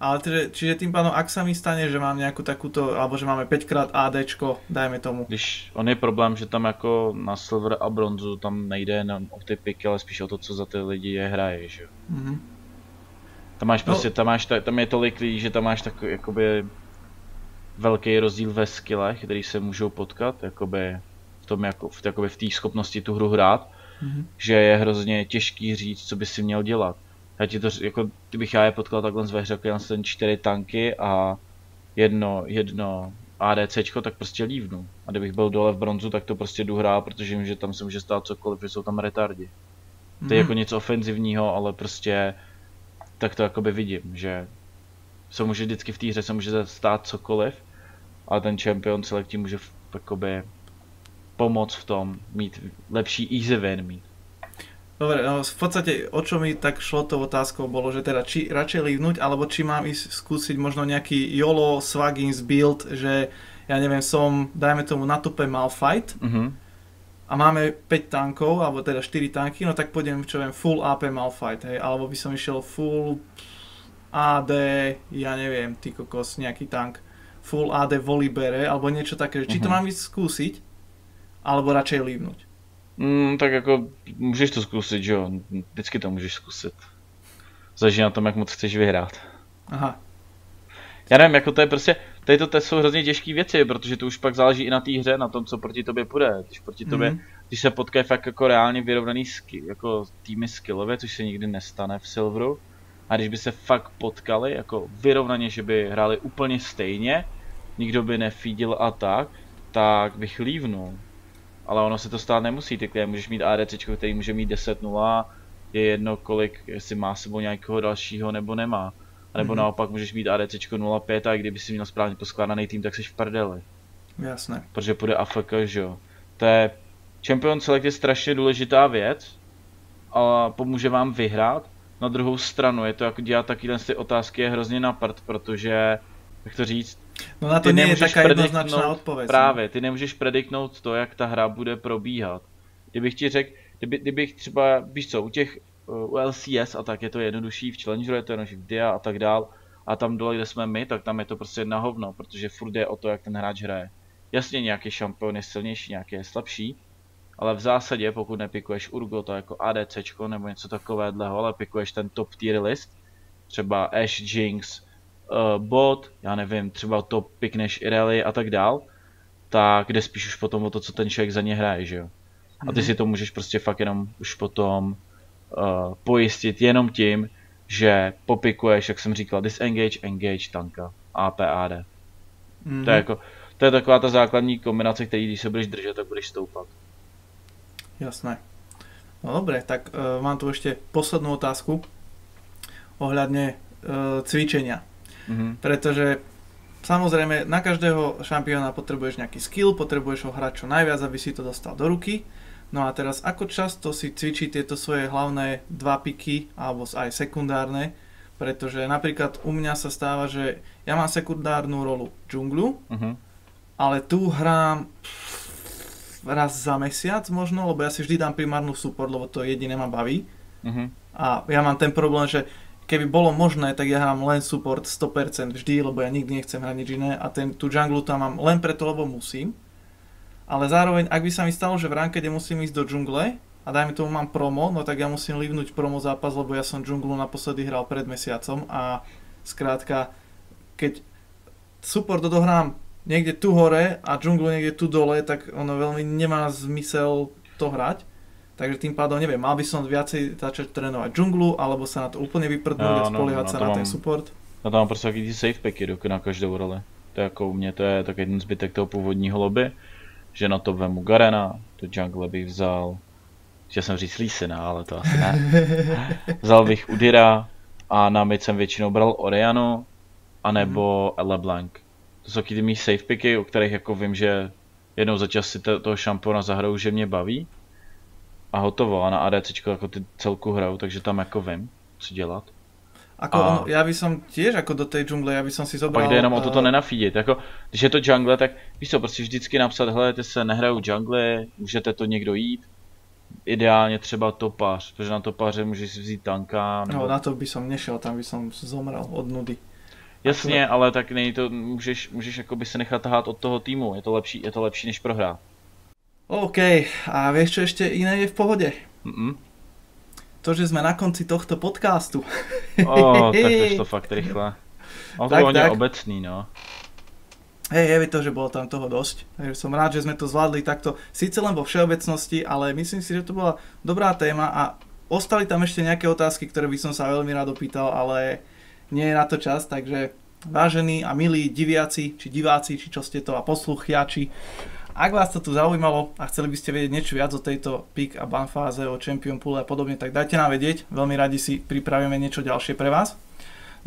Ale teda, čiže tým pádom, ak sa mi stane, že mám nejakú takúto, alebo že máme 5 krát AD, dajme tomu. Když on je problém, že tam jako na silver a bronzu tam nejde jenom o ty piky, ale spíš o to, co za ty lidi je hraje, že jo. Mm-hmm. Tam máš prostě, no. tam, máš, tam je tolik lidí, že tam máš takový, jakoby, velký rozdíl ve skillech, který se můžou potkat, jakoby v tom, jako, v, jakoby v té schopnosti tu hru hrát, mm-hmm. že je hrozně těžký říct, co by si měl dělat. Já ti to, jako, kdybych já je potkal takhle z hře, jako ten čtyři tanky a jedno, jedno ADCčko, tak prostě lívnu. A kdybych byl dole v bronzu, tak to prostě jdu hrát, protože vím, že tam se může stát cokoliv, že jsou tam retardi. To je mm. jako něco ofenzivního, ale prostě tak to jakoby vidím, že se může vždycky v té hře se může stát cokoliv, ale ten champion select může jakoby pomoct v tom mít lepší easy win mít. Dobre, no v podstate o čo mi tak šlo tou otázkou bolo, že teda či radšej livnúť, alebo či mám ísť skúsiť možno nejaký YOLO Swaggins build, že ja neviem, som, dajme tomu na tope Malfight uh-huh. A máme 5 tankov, alebo teda 4 tanky, no tak pôjdem, čo viem, full AP Malfight, hej, alebo by som išiel full AD, ja neviem, ty kokos, nejaký tank, full AD Volibere, alebo niečo také, či uh-huh. to mhm. mám ísť skúsiť, alebo radšej livnúť. Mm, tak jako můžeš to zkusit, že jo? Vždycky to můžeš zkusit. Záleží na tom, jak moc chceš vyhrát. Aha. Já nevím, jako to je prostě, tady to, to jsou hrozně těžké věci, protože to už pak záleží i na té hře, na tom, co proti tobě půjde. Když proti mm-hmm. tobě, když se potkají fakt jako reálně vyrovnaný skill, jako týmy skillové, což se nikdy nestane v Silveru, a když by se fakt potkali, jako vyrovnaně, že by hráli úplně stejně, nikdo by nefídil a tak, tak bych lívnul ale ono se to stát nemusí, ty můžeš mít ADC, který může mít 10-0, je jedno kolik, jestli má sebou nějakého dalšího nebo nemá. Nebo mm-hmm. naopak můžeš mít ADC 0-5 a kdyby si měl správně poskládaný tým, tak jsi v prdeli. Jasné. Protože půjde AFK, že jo. To je, Champion Select je strašně důležitá věc a pomůže vám vyhrát. Na druhou stranu je to jako dělat takové ty otázky je hrozně napad, protože, jak to říct, No na to nie je taká jednoznačná odpověď. No. Právě, ty nemůžeš prediknout to, jak ta hra bude probíhat. Kdybych ti řekl, kdyby, kdybych třeba, víš co, u těch u LCS a tak je to jednodušší, v Challengeru je to jednodušší, v DIA a tak dál, a tam dole, kde jsme my, tak tam je to prostě na hovno, protože furt je o to, jak ten hráč hraje. Jasně nějaký šampion je silnější, nějaký je slabší, ale v zásadě, pokud nepikuješ Urgota jako ADC nebo něco takového, ale pikuješ ten top tier list, třeba Ash, Jinx, uh, bot, já nevím, třeba to pikneš Irelie a tak dál, tak jde spíš už potom o to, co ten člověk za ně hraje, že jo. A ty mm-hmm. si to můžeš prostě fakt jenom už potom uh, pojistit jenom tím, že popikuješ, jak jsem říkal, disengage, engage, tanka, AP, AD. Mm-hmm. To je jako, to je taková ta základní kombinace, který když se budeš držet, tak budeš stoupat. Jasné. No dobre, tak uh, mám tu ešte poslednú otázku ohľadne uh, cvičenia. Mm-hmm. Pretože samozrejme na každého šampióna potrebuješ nejaký skill, potrebuješ ho hrať čo najviac, aby si to dostal do ruky. No a teraz ako často si cvičí tieto svoje hlavné dva piky, alebo aj sekundárne, pretože napríklad u mňa sa stáva, že ja mám sekundárnu rolu džunglu, uh-huh. ale tu hrám raz za mesiac možno, lebo ja si vždy dám primárnu support, lebo to jediné ma baví. Uh-huh. A ja mám ten problém, že keby bolo možné, tak ja hrám len support 100% vždy, lebo ja nikdy nechcem hrať nič iné a ten, tú junglu tam mám len preto, lebo musím. Ale zároveň, ak by sa mi stalo, že v rankede musím ísť do džungle a dajme tomu mám promo, no tak ja musím livnúť promo zápas, lebo ja som džunglu naposledy hral pred mesiacom a skrátka, keď support odohrám niekde tu hore a džunglu niekde tu dole, tak ono veľmi nemá zmysel to hrať. Takže tým pádom neviem, mal by som viacej začať trénovať džunglu, alebo sa na to úplne vyprdnúť a spoliehať sa na ten support. Na to mám prostě takový safe packy na každou roli. To je jako u mě, to je tak jeden zbytek toho původního lobby, že na to vemu Garena, to jungle bych vzal, chtěl jsem říct Lísina, ale to asi ne. vzal bych Udira a na mid jsem většinou bral Orianu, anebo mm. LeBlanc. To jsou ty mý safe picky, o kterých jako vím, že jednou za čas si to, toho šampona zahraju, že mě baví a hotovo. A na ADC jako ty celku hrajou, takže tam jako vím, co dělat. Ako a... ono, ja by som tiež ako do tej džungle, ja by som si zobral... Pak jde jenom o toto nenafídit, jako, když je to jungle, tak víš co, prostě vždycky napsat, hele, se nehrajou jungle, můžete to někdo jít, ideálně třeba topař, protože na topaře můžeš si vzít tanka. Nebo... No na to by som nešel, tam by som zomrel od nudy. Jasně, to... ale tak nej to, můžeš, můžeš jakoby se nechat tahat od toho týmu, je to lepší, je to lepší než prohrát. OK, a vieš čo ešte iné je v pohode? Mm-mm. To, že sme na konci tohto podcastu. oh, tak to fakt rýchle. On to Tak, bol tak. obecný, no. Hej, je to, že bolo tam toho dosť. Takže som rád, že sme to zvládli takto. Síce len vo všeobecnosti, ale myslím si, že to bola dobrá téma a ostali tam ešte nejaké otázky, ktoré by som sa veľmi rád opýtal, ale nie je na to čas, takže vážení a milí diviaci, či diváci, či čo ste to a posluchiači, ak vás to tu zaujímalo a chceli by ste vedieť niečo viac o tejto pick a ban fáze, o Champion Pool a podobne, tak dajte nám vedieť. Veľmi radi si pripravíme niečo ďalšie pre vás.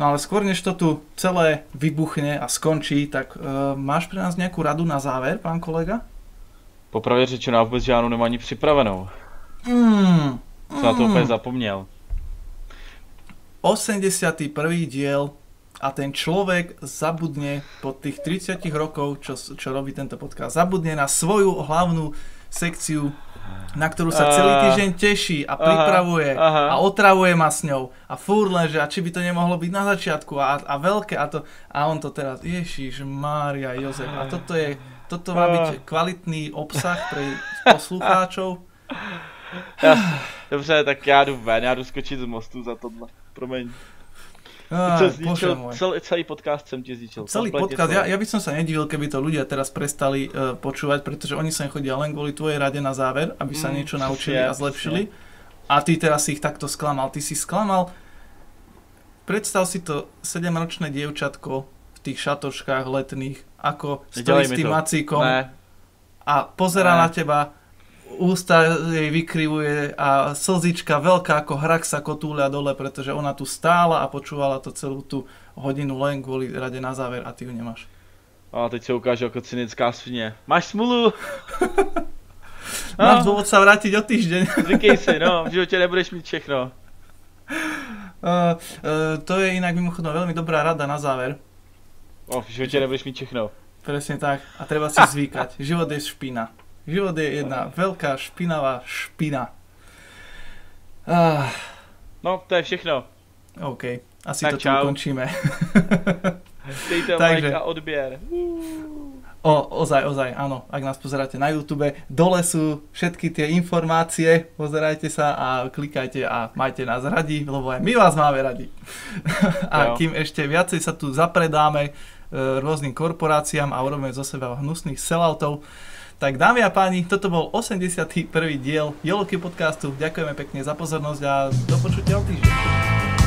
No ale skôr než to tu celé vybuchne a skončí, tak uh, máš pre nás nejakú radu na záver, pán kolega? Popravdě řečeno, já vůbec žádnou nemám ani připravenou. Mm, Jsem na to úplně zapomněl. 81. diel a ten človek zabudne po tých 30 rokov, čo, čo robí tento podcast, zabudne na svoju hlavnú sekciu, na ktorú sa celý týždeň teší a pripravuje aha. a otravuje ma s ňou a fúr len, že a či by to nemohlo byť na začiatku a, a veľké a to a on to teraz, Ježiš, Mária, Jozef a toto je, toto má byť kvalitný obsah pre poslucháčov. Dobře, tak já jdu ven, já jdu skočit z mostu za tohle. Promiň. Á, zničil, celý, celý podcast jsem ti zničil. Celý podcast, ja, ja by som sa nedivil, keby to ľudia teraz prestali uh, počúvať, pretože oni sem chodia len kvôli tvojej rade na záver, aby sa Mm, niečo naučili presne, a zlepšili. A ty teraz si ich takto sklamal. Ty si sklamal, predstav si to 7-ročné dievčatko v tých šatočkách letných, ako stojí s tým macíkom a pozera Ne. na teba, ústa jej vykrivuje a slzička veľká ako hrak sa kotúľa dole, pretože ona tu stála a počúvala to celú tú hodinu len kvôli rade na záver a ty ju nemáš. a teď se ukáže jako cynická svině. Máš smůlu, Máš No. dôvod sa vrátiť o týždeň. zvykej si, no, v životě nebudeš mít všechno. Uh, uh, to je inak mimochodom veľmi dobrá rada na záver. O, v životě nebudeš mít všechno. Presne tak. A treba si zvykať. Život je špina. Život je jedna veľká špinavá špina. Uh, No, to je všechno. OK. Asi Tak to čau. ukončíme. Dejte Takže. like a odběr. O, ozaj, ozaj, áno. Ak nás pozeráte na YouTube, dole sú všetky tie informácie. Pozerajte sa a klikajte a majte nás radi, lebo aj my vás máme radi. a Jo. kým ešte viacej sa tu zapredáme e, rôznym korporáciám a urobíme zo seba hnusných selloutov, tak dámy a páni, toto bol 81. diel Yellowkey podcastu. Ďakujeme pekne za pozornosť a do počutia o týždeň.